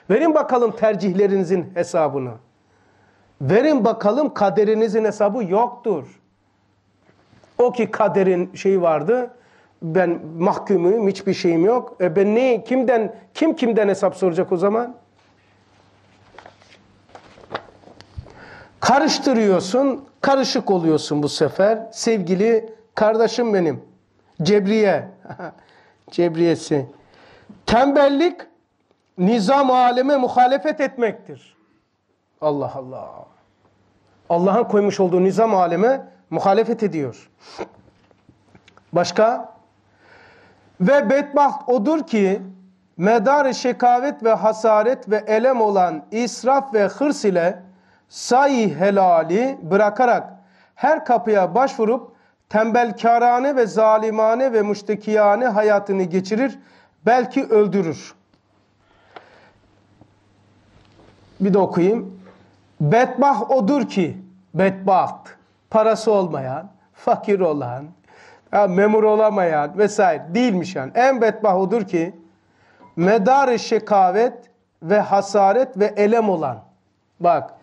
Verin bakalım tercihlerinizin hesabını. Verin bakalım kaderinizin hesabı yoktur. O ki kaderin şeyi vardı. Ben mahkumuyum, hiçbir şeyim yok. E ben ne, kimden, kim kimden hesap soracak o zaman? Karıştırıyorsun, karışık oluyorsun bu sefer. Sevgili kardeşim benim. Cebriye. Cebriyesi. Tembellik nizam aleme muhalefet etmektir. Allah Allah. Allah'ın koymuş olduğu nizam aleme muhalefet ediyor. Başka? Ve bedbaht odur ki medar şekavet ve hasaret ve elem olan israf ve hırs ile sayı helali bırakarak her kapıya başvurup tembelkarane ve zalimane ve müştekiyane hayatını geçirir, belki öldürür. Bir de okuyayım. Bedbaht odur ki, bedbaht, parası olmayan, fakir olan, memur olamayan vesaire değilmiş yani. En bedbaht odur ki, medar şekavet ve hasaret ve elem olan. Bak,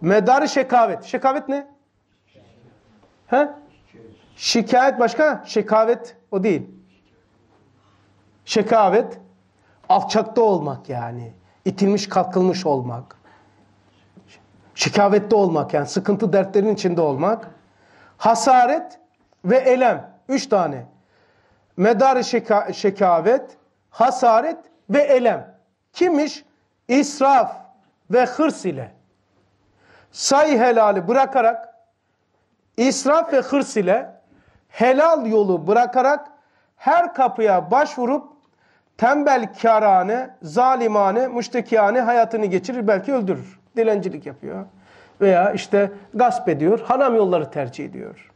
medar şekavet. Şekavet ne? He? Şikayet başka, şekavet o değil. Şekavet, alçakta olmak yani. İtilmiş, kalkılmış olmak. Şikavette olmak yani sıkıntı dertlerin içinde olmak. Hasaret ve elem. Üç tane. Medar şeka hasaret ve elem. Kimmiş? İsraf ve hırs ile. Say helali bırakarak, israf ve hırs ile helal yolu bırakarak her kapıya başvurup tembel kârane, zalimane, müştekiyane hayatını geçirir belki öldürür. Dilencilik yapıyor veya işte gasp ediyor, haram yolları tercih ediyor.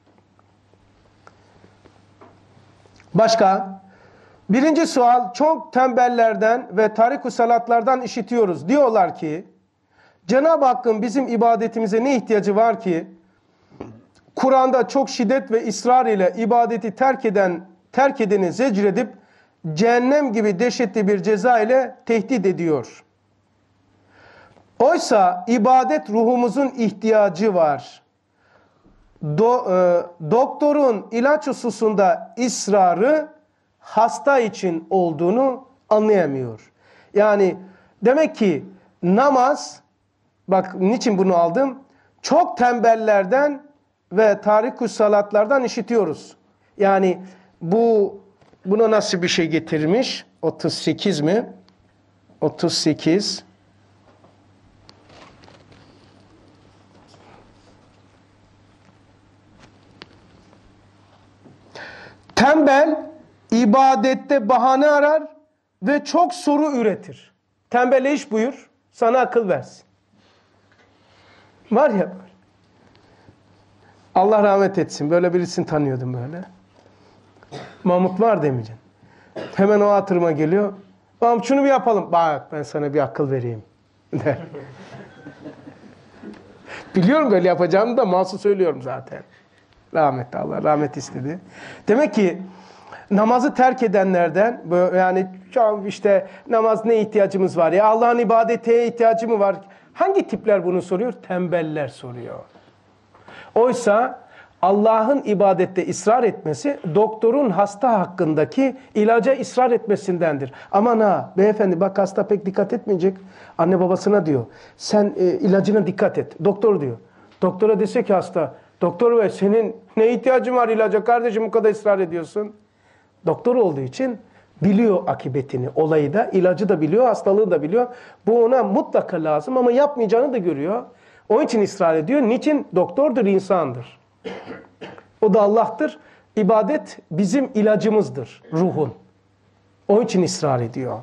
Başka? Birinci sual çok tembellerden ve tarik salatlardan işitiyoruz. Diyorlar ki Cenab-ı Hakk'ın bizim ibadetimize ne ihtiyacı var ki Kur'an'da çok şiddet ve ısrar ile ibadeti terk eden terk edeni zecredip cehennem gibi dehşetli bir ceza ile tehdit ediyor. Oysa ibadet ruhumuzun ihtiyacı var. Do, e, doktorun ilaç hususunda ısrarı hasta için olduğunu anlayamıyor. Yani demek ki namaz, bak niçin bunu aldım? Çok tembellerden ve tarikus salatlardan işitiyoruz. Yani bu buna nasıl bir şey getirmiş? 38 mi? 38 38 Tembel ibadette bahane arar ve çok soru üretir. Tembele iş buyur, sana akıl versin. Var ya Allah rahmet etsin. Böyle birisini tanıyordum böyle. Mahmut var demeyeceksin. Hemen o hatırıma geliyor. Tamam şunu bir yapalım. Bak ben sana bir akıl vereyim. Der. Biliyorum böyle yapacağımı da mahsus söylüyorum zaten. Rahmetli Allah rahmet istedi. Demek ki namazı terk edenlerden yani işte namaz ne ihtiyacımız var ya Allah'ın ibadete ihtiyacı mı var? Hangi tipler bunu soruyor? Tembeller soruyor. Oysa Allah'ın ibadette ısrar etmesi doktorun hasta hakkındaki ilaca ısrar etmesindendir. Aman ha beyefendi bak hasta pek dikkat etmeyecek. Anne babasına diyor. Sen e, ilacına dikkat et. Doktor diyor. Doktora dese ki hasta. Doktor bey senin ne ihtiyacın var ilaca kardeşim bu kadar ısrar ediyorsun. Doktor olduğu için biliyor akıbetini, olayı da, ilacı da biliyor, hastalığı da biliyor. Bu ona mutlaka lazım ama yapmayacağını da görüyor. Onun için ısrar ediyor. Niçin? Doktordur, insandır. O da Allah'tır. İbadet bizim ilacımızdır, ruhun. Onun için ısrar ediyor.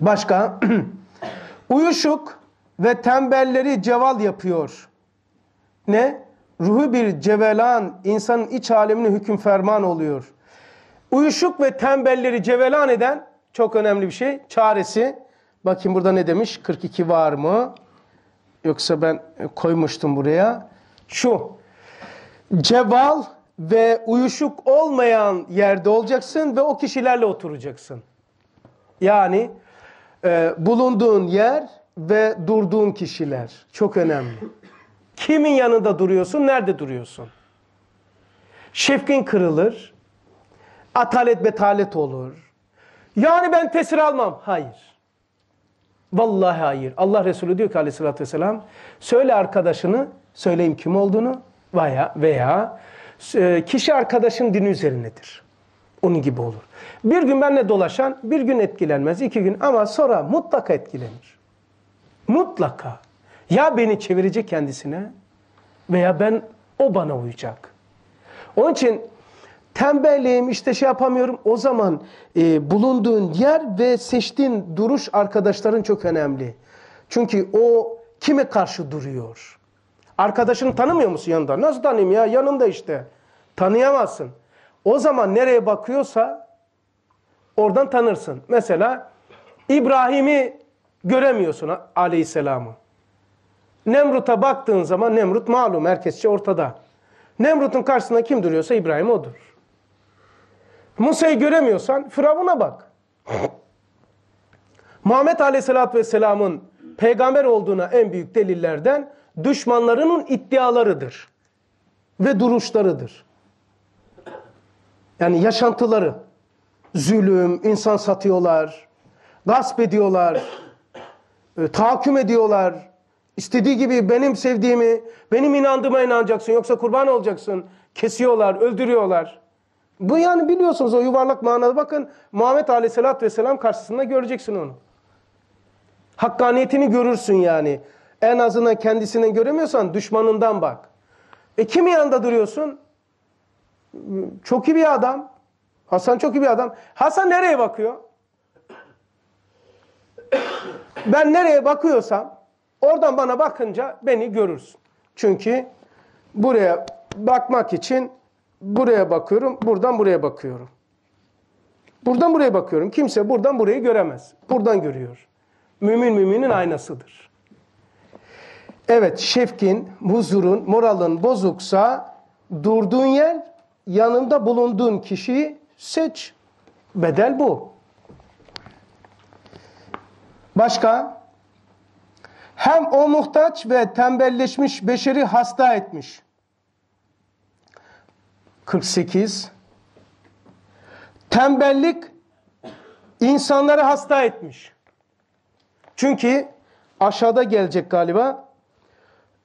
Başka? Uyuşuk ve tembelleri ceval yapıyor. Ne? Ruhu bir cevelan, insanın iç alemine hüküm ferman oluyor. Uyuşuk ve tembelleri cevelan eden çok önemli bir şey. Çaresi. Bakayım burada ne demiş? 42 var mı? Yoksa ben koymuştum buraya. Şu. Ceval ve uyuşuk olmayan yerde olacaksın ve o kişilerle oturacaksın. Yani e, bulunduğun yer ve durduğun kişiler. Çok önemli. Kimin yanında duruyorsun, nerede duruyorsun? Şefkin kırılır, atalet betalet olur. Yani ben tesir almam. Hayır. Vallahi hayır. Allah Resulü diyor ki aleyhissalatü vesselam, söyle arkadaşını, söyleyeyim kim olduğunu veya, veya e, kişi arkadaşın dini üzerinedir. Onun gibi olur. Bir gün benimle dolaşan, bir gün etkilenmez, iki gün ama sonra mutlaka etkilenir. Mutlaka. Ya beni çevirecek kendisine veya ben o bana uyacak. Onun için tembelliğim işte şey yapamıyorum. O zaman e, bulunduğun yer ve seçtiğin duruş arkadaşların çok önemli. Çünkü o kime karşı duruyor? Arkadaşını tanımıyor musun yanında? Nasıl tanıyayım ya? Yanında işte. Tanıyamazsın. O zaman nereye bakıyorsa oradan tanırsın. Mesela İbrahim'i göremiyorsun aleyhisselamı. Nemrut'a baktığın zaman Nemrut malum herkesçe ortada. Nemrut'un karşısında kim duruyorsa İbrahim odur. Musa'yı göremiyorsan Firavun'a bak. Muhammed Aleyhisselatü Vesselam'ın peygamber olduğuna en büyük delillerden düşmanlarının iddialarıdır. Ve duruşlarıdır. Yani yaşantıları. Zulüm, insan satıyorlar, gasp ediyorlar, e, tahakküm ediyorlar. İstediği gibi benim sevdiğimi, benim inandığıma inanacaksın yoksa kurban olacaksın. Kesiyorlar, öldürüyorlar. Bu yani biliyorsunuz o yuvarlak manada bakın Muhammed Aleyhisselatü Vesselam karşısında göreceksin onu. Hakkaniyetini görürsün yani. En azından kendisinden göremiyorsan düşmanından bak. E kimin yanında duruyorsun? Çok iyi bir adam. Hasan çok iyi bir adam. Hasan nereye bakıyor? Ben nereye bakıyorsam oradan bana bakınca beni görürsün. Çünkü buraya bakmak için buraya bakıyorum, buradan buraya bakıyorum. Buradan buraya bakıyorum. Kimse buradan burayı göremez. Buradan görüyor. Mümin müminin aynasıdır. Evet, şefkin, huzurun, moralın bozuksa durduğun yer, yanında bulunduğun kişiyi seç. Bedel bu. Başka? Hem o muhtaç ve tembelleşmiş beşeri hasta etmiş. 48. Tembellik insanları hasta etmiş. Çünkü aşağıda gelecek galiba.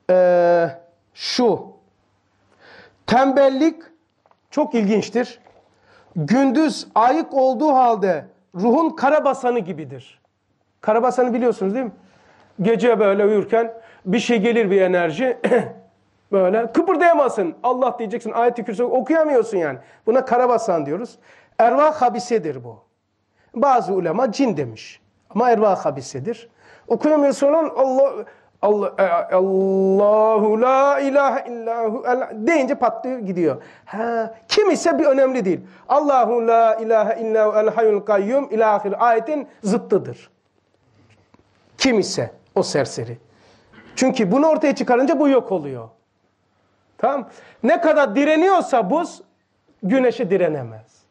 Ee, şu. Tembellik çok ilginçtir. Gündüz ayık olduğu halde ruhun karabasanı gibidir. Karabasanı biliyorsunuz değil mi? Gece böyle uyurken bir şey gelir bir enerji. Böyle kıpırdayamazsın. Allah diyeceksin. Ayet-i Kürsi okuyamıyorsun yani. Buna karabasan diyoruz. Ervah habisedir bu. Bazı ulema cin demiş. Ama ervah habisedir. Okuyamıyorsun lan Allah Allah e, Allahu la ilahe illahu el- deyince patlıyor gidiyor. Ha, kim ise bir önemli değil. Allahu la ilahe illahu el hayyul kayyum ilahir ayetin zıttıdır. Kim ise o serseri. Çünkü bunu ortaya çıkarınca bu yok oluyor. Tamam? Ne kadar direniyorsa buz güneşe direnemez.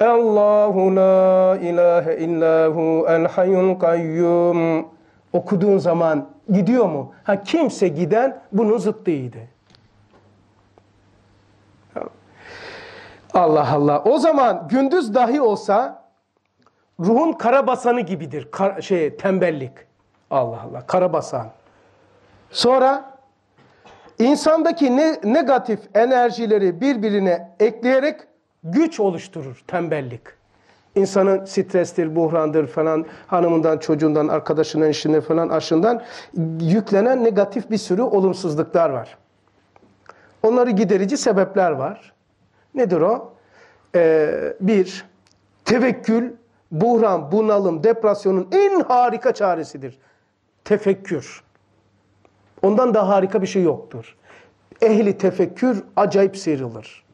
Allahu la ilahe illahu el hayyul kayyum okuduğun zaman gidiyor mu? Ha kimse giden bunun zıttıydı. Allah Allah. O zaman gündüz dahi olsa ruhun karabasanı gibidir. Kar- şey tembellik. Allah Allah. Karabasan. Sonra insandaki ne, negatif enerjileri birbirine ekleyerek güç oluşturur tembellik. İnsanın strestir, buhrandır falan, hanımından, çocuğundan, arkadaşının işine falan aşından yüklenen negatif bir sürü olumsuzluklar var. Onları giderici sebepler var. Nedir o? Ee, bir, tevekkül, buhran, bunalım, depresyonun en harika çaresidir. Tefekkür. Ondan daha harika bir şey yoktur. Ehli tefekkür acayip sıyrılır.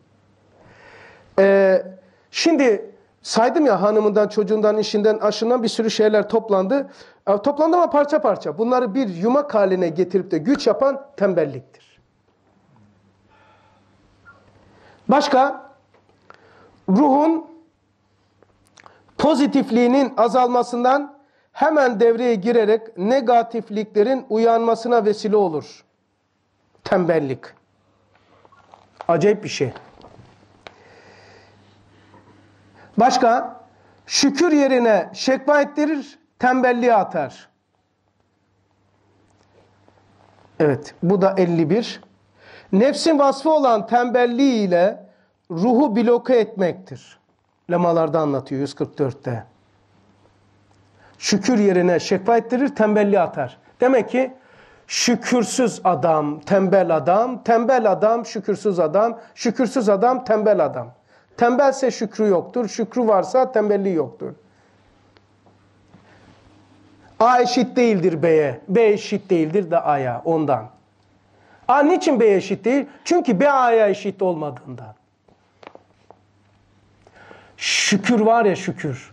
Ee, şimdi saydım ya hanımından, çocuğundan, işinden, aşından bir sürü şeyler toplandı. Ee, toplandı ama parça parça. Bunları bir yumak haline getirip de güç yapan tembelliktir. Başka? Ruhun pozitifliğinin azalmasından hemen devreye girerek negatifliklerin uyanmasına vesile olur. Tembellik. Acayip bir şey. Başka? Şükür yerine şekva ettirir, tembelliğe atar. Evet, bu da 51. Nefsin vasfı olan tembelliği ile ruhu bloke etmektir. Lemalarda anlatıyor 144'te. Şükür yerine şekva ettirir, tembelliğe atar. Demek ki şükürsüz adam, tembel adam, tembel adam, şükürsüz adam, şükürsüz adam, tembel adam. Tembelse şükrü yoktur, şükrü varsa tembelliği yoktur. A eşit değildir B'ye, B eşit değildir de A'ya ondan. A niçin B eşit değil? Çünkü B A'ya eşit olmadığından. Şükür var ya şükür.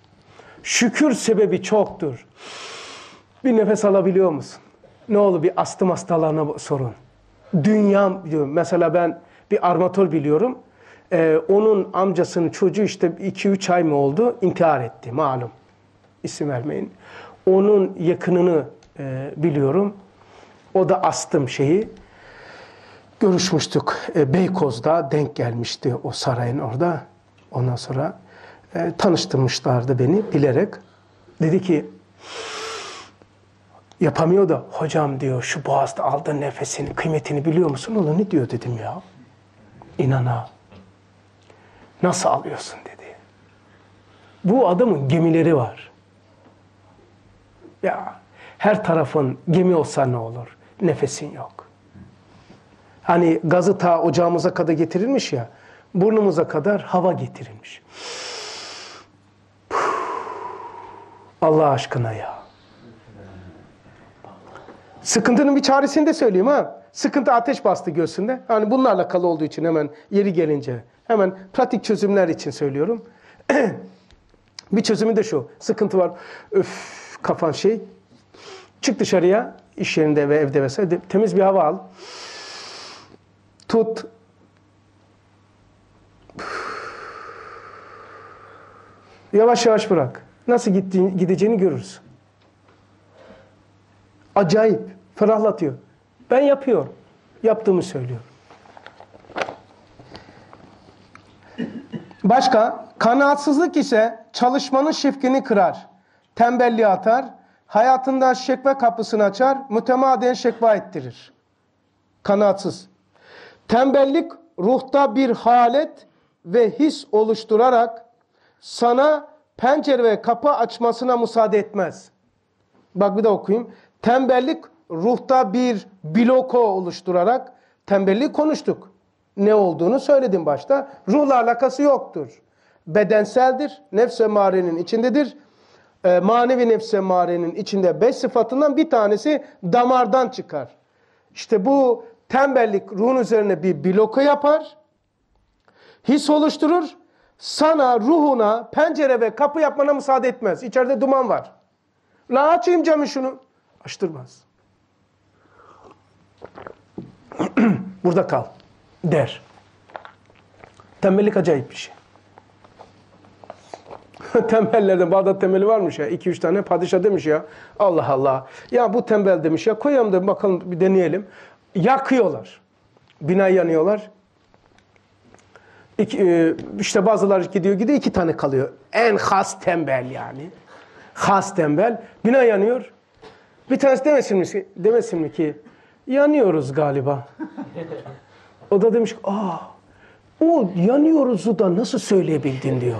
Şükür sebebi çoktur. Bir nefes alabiliyor musun? Ne olur bir astım hastalarına sorun. Dünya diyor. Mesela ben bir armatör biliyorum. Ee, onun amcasının çocuğu işte 2-3 ay mı oldu intihar etti malum. İsim vermeyin. Onun yakınını e, biliyorum. O da astım şeyi. Görüşmüştük. E, Beykoz'da denk gelmişti o sarayın orada. Ondan sonra e, tanıştırmışlardı beni bilerek. Dedi ki yapamıyor da hocam diyor şu boğazda aldığın nefesini kıymetini biliyor musun? O da ne diyor dedim ya. İnana. Nasıl alıyorsun dedi. Bu adamın gemileri var. Ya her tarafın gemi olsa ne olur? Nefesin yok. Hani gazı ta ocağımıza kadar getirilmiş ya. Burnumuza kadar hava getirilmiş. Allah aşkına ya. Sıkıntının bir çaresini de söyleyeyim ha. Sıkıntı ateş bastı göğsünde. Hani bununla alakalı olduğu için hemen yeri gelince hemen pratik çözümler için söylüyorum. bir çözümü de şu. Sıkıntı var. Öf kafan şey. Çık dışarıya iş yerinde ve evde vesaire temiz bir hava al. Tut. Yavaş yavaş bırak. Nasıl gittiğini, gideceğini görürsün. Acayip. Ferahlatıyor. Ben yapıyorum. Yaptığımı söylüyorum. Başka, kanaatsızlık ise çalışmanın şefkini kırar. Tembelliği atar. Hayatında şekve kapısını açar. Mütemadiyen şekva ettirir. Kanaatsız. Tembellik ruhta bir halet ve his oluşturarak sana pencere ve kapı açmasına müsaade etmez. Bak bir de okuyayım. Tembellik ruhta bir bloko oluşturarak tembelliği konuştuk. Ne olduğunu söyledim başta. Ruhla alakası yoktur. Bedenseldir. Nefs-i emarenin içindedir. E, manevi nefs-i emarenin içinde beş sıfatından bir tanesi damardan çıkar. İşte bu tembellik ruhun üzerine bir bloku yapar. His oluşturur. Sana, ruhuna pencere ve kapı yapmana müsaade etmez. İçeride duman var. La açayım camı şunu. Açtırmaz. Burada kal der. Tembellik acayip bir şey. Tembellerden Bağdat tembeli varmış ya. 2-3 tane padişah demiş ya. Allah Allah. Ya bu tembel demiş ya. Koyalım da bakalım bir deneyelim. Yakıyorlar. Bina yanıyorlar. İki, e, işte bazıları gidiyor gidiyor iki tane kalıyor. En has tembel yani. Has tembel. Bina yanıyor. Bir tanesi demesin mi, demesin mi ki yanıyoruz galiba. O da demiş aa o yanıyoruzu da nasıl söyleyebildin diyor.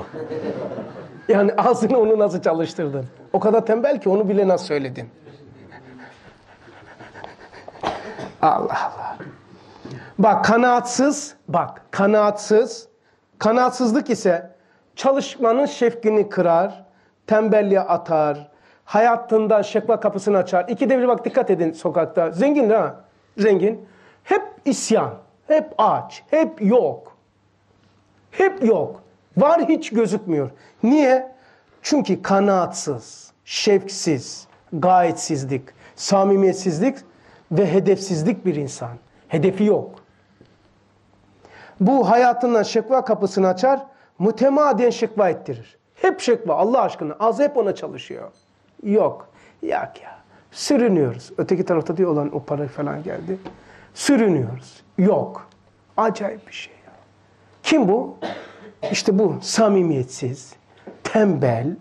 Yani ağzını onu nasıl çalıştırdın? O kadar tembel ki onu bile nasıl söyledin? Allah Allah. Bak kanaatsız, bak kanaatsız, kanaatsızlık ise çalışmanın şefkini kırar, tembelliğe atar, hayatından şekva kapısını açar. İkide bir bak dikkat edin sokakta. Zengin ha, zengin. Hep isyan, hep aç, hep yok. Hep yok. Var hiç gözükmüyor. Niye? Çünkü kanaatsız, şevksiz, gayetsizlik, samimiyetsizlik ve hedefsizlik bir insan. Hedefi yok. Bu hayatından şekva kapısını açar, mütemadiyen şekva ettirir. Hep şekva Allah aşkına. Az hep ona çalışıyor. Yok. Yak ya. Sürünüyoruz. Öteki tarafta diyor olan o para falan geldi. Sürünüyoruz. Yok. Acayip bir şey ya. Kim bu? İşte bu samimiyetsiz, tembel,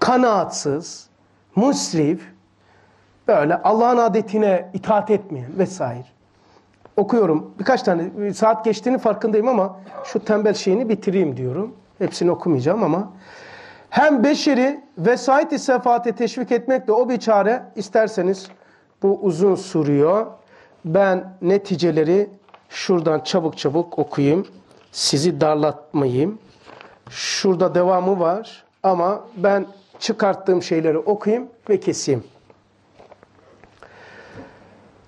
kanaatsız, musrif, böyle Allah'ın adetine itaat etmeyen vesaire. Okuyorum. Birkaç tane saat geçtiğini farkındayım ama şu tembel şeyini bitireyim diyorum. Hepsini okumayacağım ama hem beşeri vesait-i sefate teşvik etmekle o bir çare isterseniz bu uzun sürüyor. Ben neticeleri şuradan çabuk çabuk okuyayım. Sizi darlatmayayım. Şurada devamı var ama ben çıkarttığım şeyleri okuyayım ve keseyim.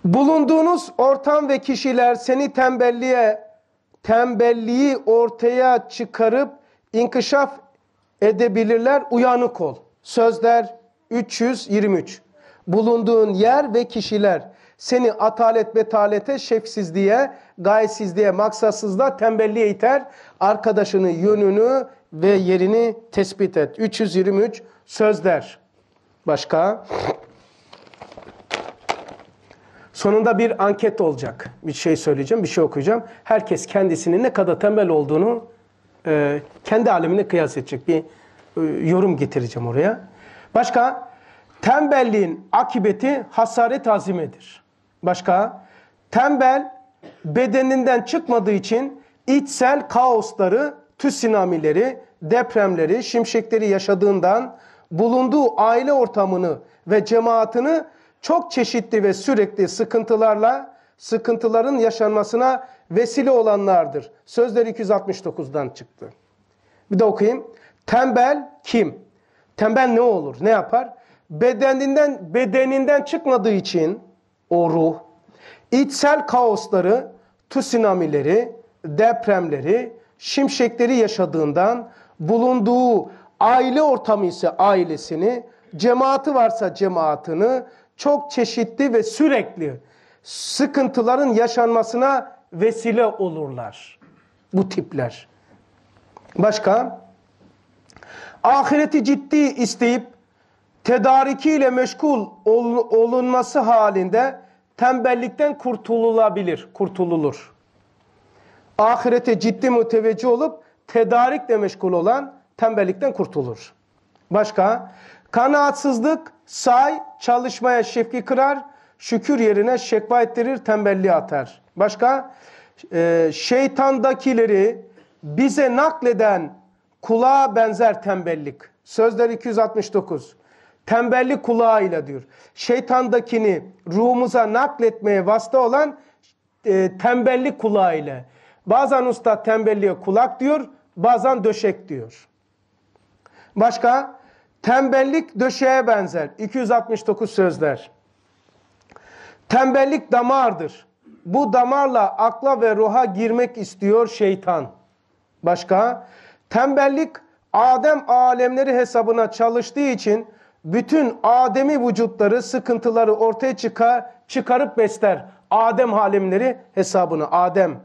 Bulunduğunuz ortam ve kişiler seni tembelliğe, tembelliği ortaya çıkarıp inkişaf edebilirler. Uyanık ol. Sözler 323. Bulunduğun yer ve kişiler seni atalet, betalete, şefsizliğe, gayesizliğe, maksatsızlığa, tembelliğe iter. Arkadaşını, yönünü ve yerini tespit et. 323 sözler. Başka? Sonunda bir anket olacak. Bir şey söyleyeceğim, bir şey okuyacağım. Herkes kendisinin ne kadar tembel olduğunu e, kendi alemine kıyas edecek. Bir e, yorum getireceğim oraya. Başka? Tembelliğin akibeti hasaret azimedir. Başka? Tembel bedeninden çıkmadığı için içsel kaosları, tsunamileri, depremleri, şimşekleri yaşadığından bulunduğu aile ortamını ve cemaatini çok çeşitli ve sürekli sıkıntılarla, sıkıntıların yaşanmasına vesile olanlardır. Sözler 269'dan çıktı. Bir de okuyayım. Tembel kim? Tembel ne olur? Ne yapar? Bedeninden bedeninden çıkmadığı için o ruh içsel kaosları, tsunamileri, depremleri, şimşekleri yaşadığından bulunduğu aile ortamı ise ailesini, cemaati varsa cemaatini çok çeşitli ve sürekli sıkıntıların yaşanmasına vesile olurlar. Bu tipler. Başka? Ahireti ciddi isteyip tedarikiyle meşgul ol- olunması halinde tembellikten kurtululabilir, kurtululur. Ahirete ciddi müteveccih olup tedarikle meşgul olan tembellikten kurtulur. Başka? Kanaatsızlık say, çalışmaya şefki kırar, şükür yerine şekva ettirir, tembelliği atar. Başka? Ee, şeytandakileri bize nakleden kulağa benzer tembellik. Sözler 269. tembellik kulağıyla diyor. Şeytandakini ruhumuza nakletmeye vasıta olan e, tembellik kulağıyla. Bazen usta tembelliğe kulak diyor, bazen döşek diyor. Başka? Tembellik döşeğe benzer. 269 sözler. Tembellik damardır. Bu damarla akla ve ruha girmek istiyor şeytan. Başka? Tembellik Adem alemleri hesabına çalıştığı için bütün Adem'i vücutları, sıkıntıları ortaya çıkar, çıkarıp besler. Adem alemleri hesabını. Adem.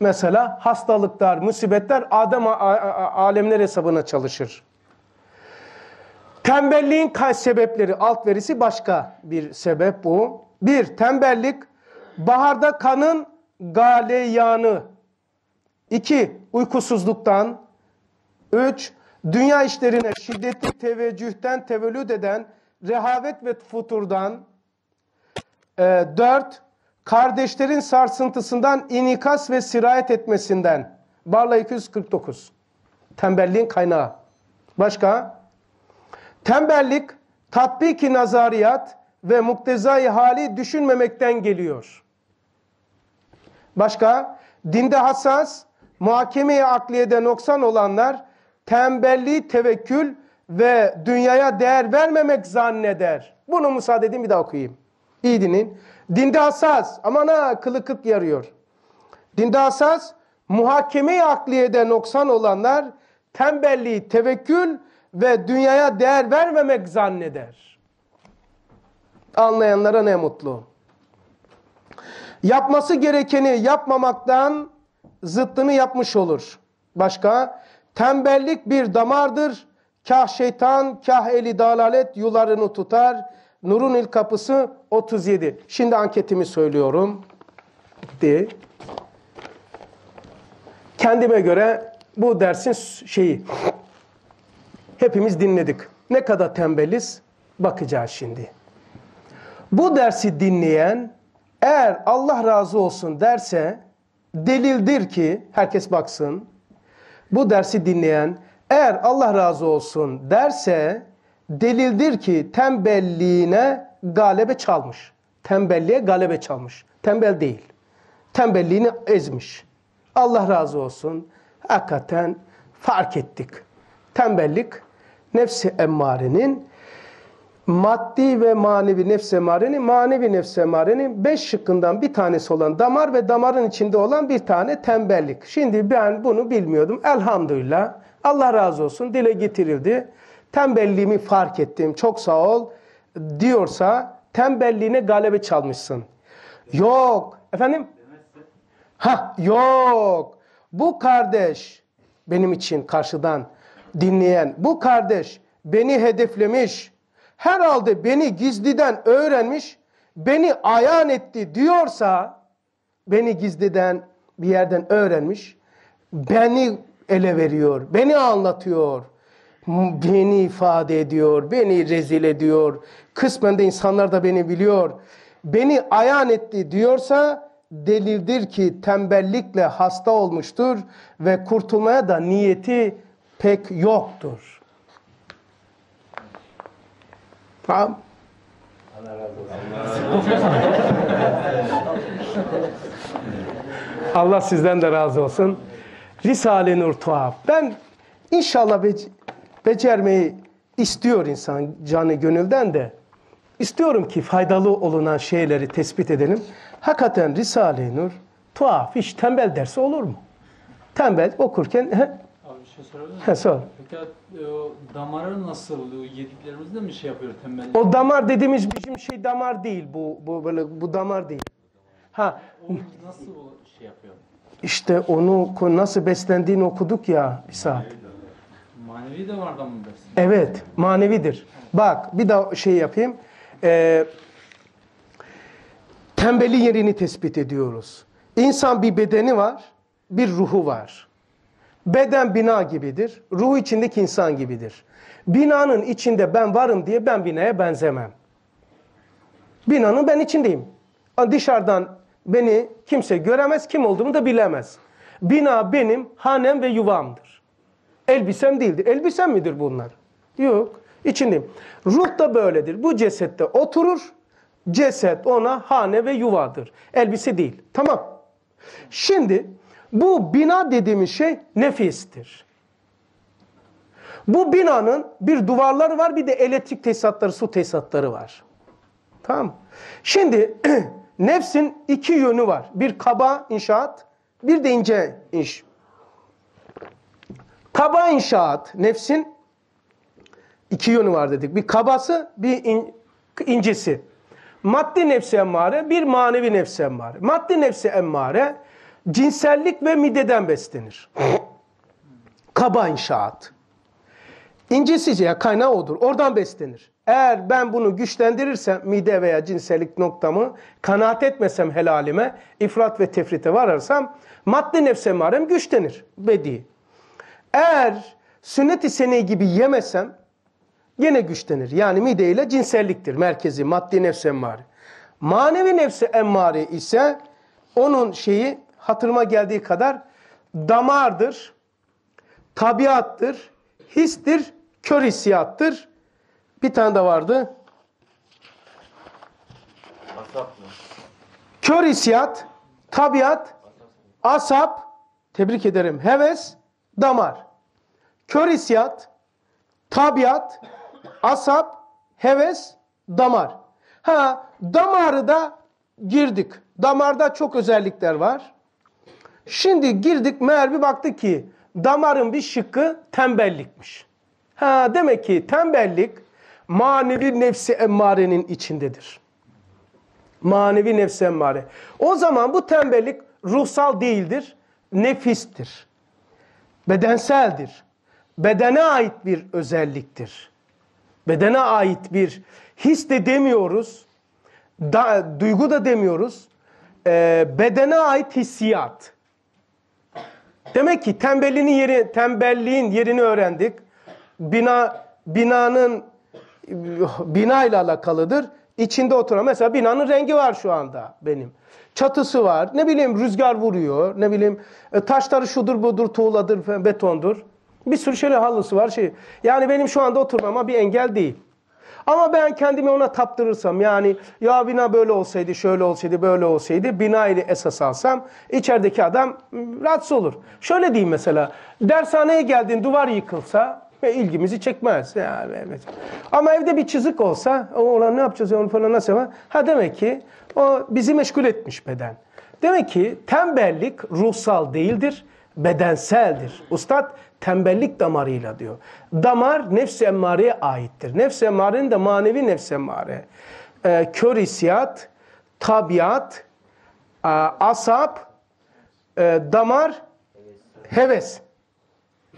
Mesela hastalıklar, musibetler Adem alemler hesabına çalışır. Tembelliğin kaç sebepleri alt verisi başka bir sebep bu. Bir, tembellik baharda kanın galeyanı. İki, uykusuzluktan. Üç, dünya işlerine şiddetli teveccühten tevellüd eden rehavet ve futurdan. Ee, dört, kardeşlerin sarsıntısından inikas ve sirayet etmesinden. Barla 249. Tembelliğin kaynağı. Başka? Tembellik, tatbiki nazariyat ve muktezai hali düşünmemekten geliyor. Başka? Dinde hassas, muhakemeye akliyede noksan olanlar tembelliği tevekkül ve dünyaya değer vermemek zanneder. Bunu müsaade edin bir daha okuyayım. İyi dinleyin. Dinde hassas, aman ha kılı kıt yarıyor. Dinde hassas, muhakeme-i akliyede noksan olanlar tembelliği, tevekkül ve dünyaya değer vermemek zanneder. Anlayanlara ne mutlu. Yapması gerekeni yapmamaktan zıttını yapmış olur. Başka? Tembellik bir damardır. Kah şeytan, kah eli dalalet yularını tutar. Nurun ilk kapısı 37. Şimdi anketimi söylüyorum. Bitti. Kendime göre bu dersin şeyi. Hepimiz dinledik. Ne kadar tembeliz bakacağız şimdi. Bu dersi dinleyen eğer Allah razı olsun derse delildir ki herkes baksın. Bu dersi dinleyen eğer Allah razı olsun derse delildir ki tembelliğine galebe çalmış. Tembelliğe galebe çalmış. Tembel değil. Tembelliğini ezmiş. Allah razı olsun. Hakikaten fark ettik. Tembellik nefsi emmarenin maddi ve manevi nefs emarenin, manevi nefs emarenin beş şıkkından bir tanesi olan damar ve damarın içinde olan bir tane tembellik. Şimdi ben bunu bilmiyordum. Elhamdülillah. Allah razı olsun dile getirildi. Tembelliğimi fark ettim. Çok sağ ol diyorsa tembelliğine galebe çalmışsın. Yok. Efendim? Ha yok. Bu kardeş benim için karşıdan dinleyen bu kardeş beni hedeflemiş. Herhalde beni gizliden öğrenmiş, beni ayan etti diyorsa beni gizliden bir yerden öğrenmiş, beni ele veriyor, beni anlatıyor, beni ifade ediyor, beni rezil ediyor. Kısmen de insanlar da beni biliyor. Beni ayan etti diyorsa delildir ki tembellikle hasta olmuştur ve kurtulmaya da niyeti pek yoktur. Tamam. Allah sizden de razı olsun. Risale-i Nur tuhaf. Ben inşallah bec- becermeyi istiyor insan canı gönülden de. İstiyorum ki faydalı olunan şeyleri tespit edelim. Hakikaten Risale-i Nur tuhaf, hiç tembel dersi olur mu? Tembel okurken şey sorabilir miyim? he, sor. Peki e, o damarı nasıl? O yediklerimizde mi şey yapıyor tembel? O damar dediğimiz bizim şey damar değil bu bu böyle bu damar değil. Ha O nasıl o şey yapıyor? işte onu nasıl beslendiğini okuduk ya bir saat. Manevi de var da mı dersin? Evet, manevidir. Bak bir daha şey yapayım. Ee, tembelin yerini tespit ediyoruz. İnsan bir bedeni var, bir ruhu var. Beden bina gibidir, ruhu içindeki insan gibidir. Binanın içinde ben varım diye ben binaya benzemem. Binanın ben içindeyim. Dışarıdan beni kimse göremez, kim olduğumu da bilemez. Bina benim hanem ve yuvamdır. Elbisem değildir. Elbisem midir bunlar? Yok. İçindeyim. Ruh da böyledir. Bu cesette oturur. Ceset ona hane ve yuvadır. Elbise değil. Tamam. Şimdi bu bina dediğimiz şey nefistir. Bu binanın bir duvarları var bir de elektrik tesisatları, su tesisatları var. Tamam. Şimdi nefsin iki yönü var. Bir kaba inşaat, bir de ince iş. Kaba inşaat nefsin iki yönü var dedik. Bir kabası, bir in, incesi. Maddi nefsi emmare, bir manevi nefsi emmare. Maddi nefsi emmare cinsellik ve mideden beslenir. Kaba inşaat. İncesi ya kaynağı odur. Oradan beslenir. Eğer ben bunu güçlendirirsem mide veya cinsellik noktamı kanaat etmesem helalime, ifrat ve tefrite vararsam maddi nefs emarem güçlenir. Bedi. Eğer sünnet-i sene gibi yemesem yine güçlenir. Yani mide ile cinselliktir merkezi maddi nefs emmare. Manevi nefsi emmare ise onun şeyi hatırıma geldiği kadar damardır, tabiattır, histir, kör hissiyattır. Bir tane de vardı. Kör hissiyat, tabiat, asap, tebrik ederim, heves, damar. Kör hissiyat, tabiat, asap, heves, damar. Ha, damarı da girdik. Damarda çok özellikler var. Şimdi girdik meğer bir baktık ki damarın bir şıkkı tembellikmiş. Ha demek ki tembellik manevi nefsi emmarenin içindedir. Manevi nefsi emmare. O zaman bu tembellik ruhsal değildir, nefistir. Bedenseldir. Bedene ait bir özelliktir. Bedene ait bir his de demiyoruz, da, duygu da demiyoruz. Ee, bedene ait hissiyat. Demek ki tembelliğin yeri, tembelliğin yerini öğrendik. Bina binanın bina ile alakalıdır. İçinde oturan mesela binanın rengi var şu anda benim. Çatısı var. Ne bileyim rüzgar vuruyor. Ne bileyim e, taşları şudur budur tuğladır betondur. Bir sürü şöyle halısı var şey. Yani benim şu anda oturmama bir engel değil. Ama ben kendimi ona taptırırsam yani ya bina böyle olsaydı, şöyle olsaydı, böyle olsaydı bina ile esas alsam içerideki adam ım, rahatsız olur. Şöyle diyeyim mesela dershaneye geldin duvar yıkılsa ve ilgimizi çekmez. Yani evet. Ama evde bir çizik olsa o olan ne yapacağız onu falan nasıl yapar? Ha demek ki o bizi meşgul etmiş beden. Demek ki tembellik ruhsal değildir, bedenseldir. Ustad tembellik damarıyla diyor. Damar nefs-i emmareye aittir. Nefs-i emmarenin de manevi nefs-i emmare. Ee, kör hissiyat, tabiat, e, asap, e, damar, heves.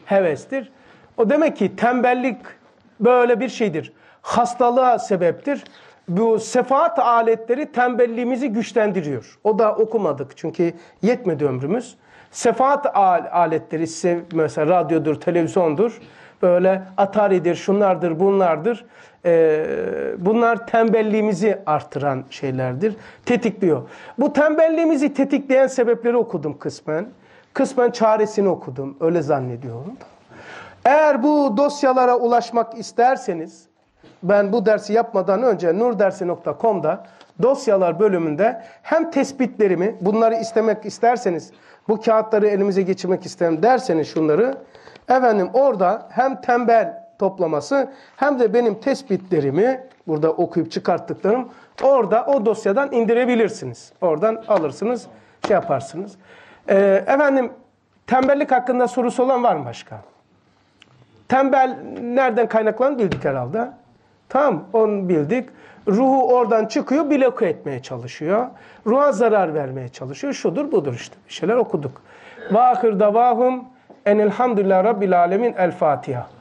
Hevestir. O demek ki tembellik böyle bir şeydir. Hastalığa sebeptir. Bu sefaat aletleri tembelliğimizi güçlendiriyor. O da okumadık çünkü yetmedi ömrümüz. Sefaat al- aletleri mesela radyodur, televizyondur. Böyle Atari'dir, şunlardır, bunlardır. Ee, bunlar tembelliğimizi artıran şeylerdir. Tetikliyor. Bu tembelliğimizi tetikleyen sebepleri okudum kısmen. Kısmen çaresini okudum. Öyle zannediyorum. Eğer bu dosyalara ulaşmak isterseniz ben bu dersi yapmadan önce nurdersi.com'da dosyalar bölümünde hem tespitlerimi bunları istemek isterseniz bu kağıtları elimize geçirmek isterim derseniz şunları efendim orada hem tembel toplaması hem de benim tespitlerimi burada okuyup çıkarttıklarım orada o dosyadan indirebilirsiniz. Oradan alırsınız şey yaparsınız. Ee, efendim tembellik hakkında sorusu olan var mı başka? Tembel nereden kaynaklandığını bildik herhalde. Tamam onu bildik. Ruhu oradan çıkıyor bloke etmeye çalışıyor. Ruha zarar vermeye çalışıyor. Şudur budur işte. Bir şeyler okuduk. Ve ahir davahum enelhamdülillah rabbil alemin el Fatiha.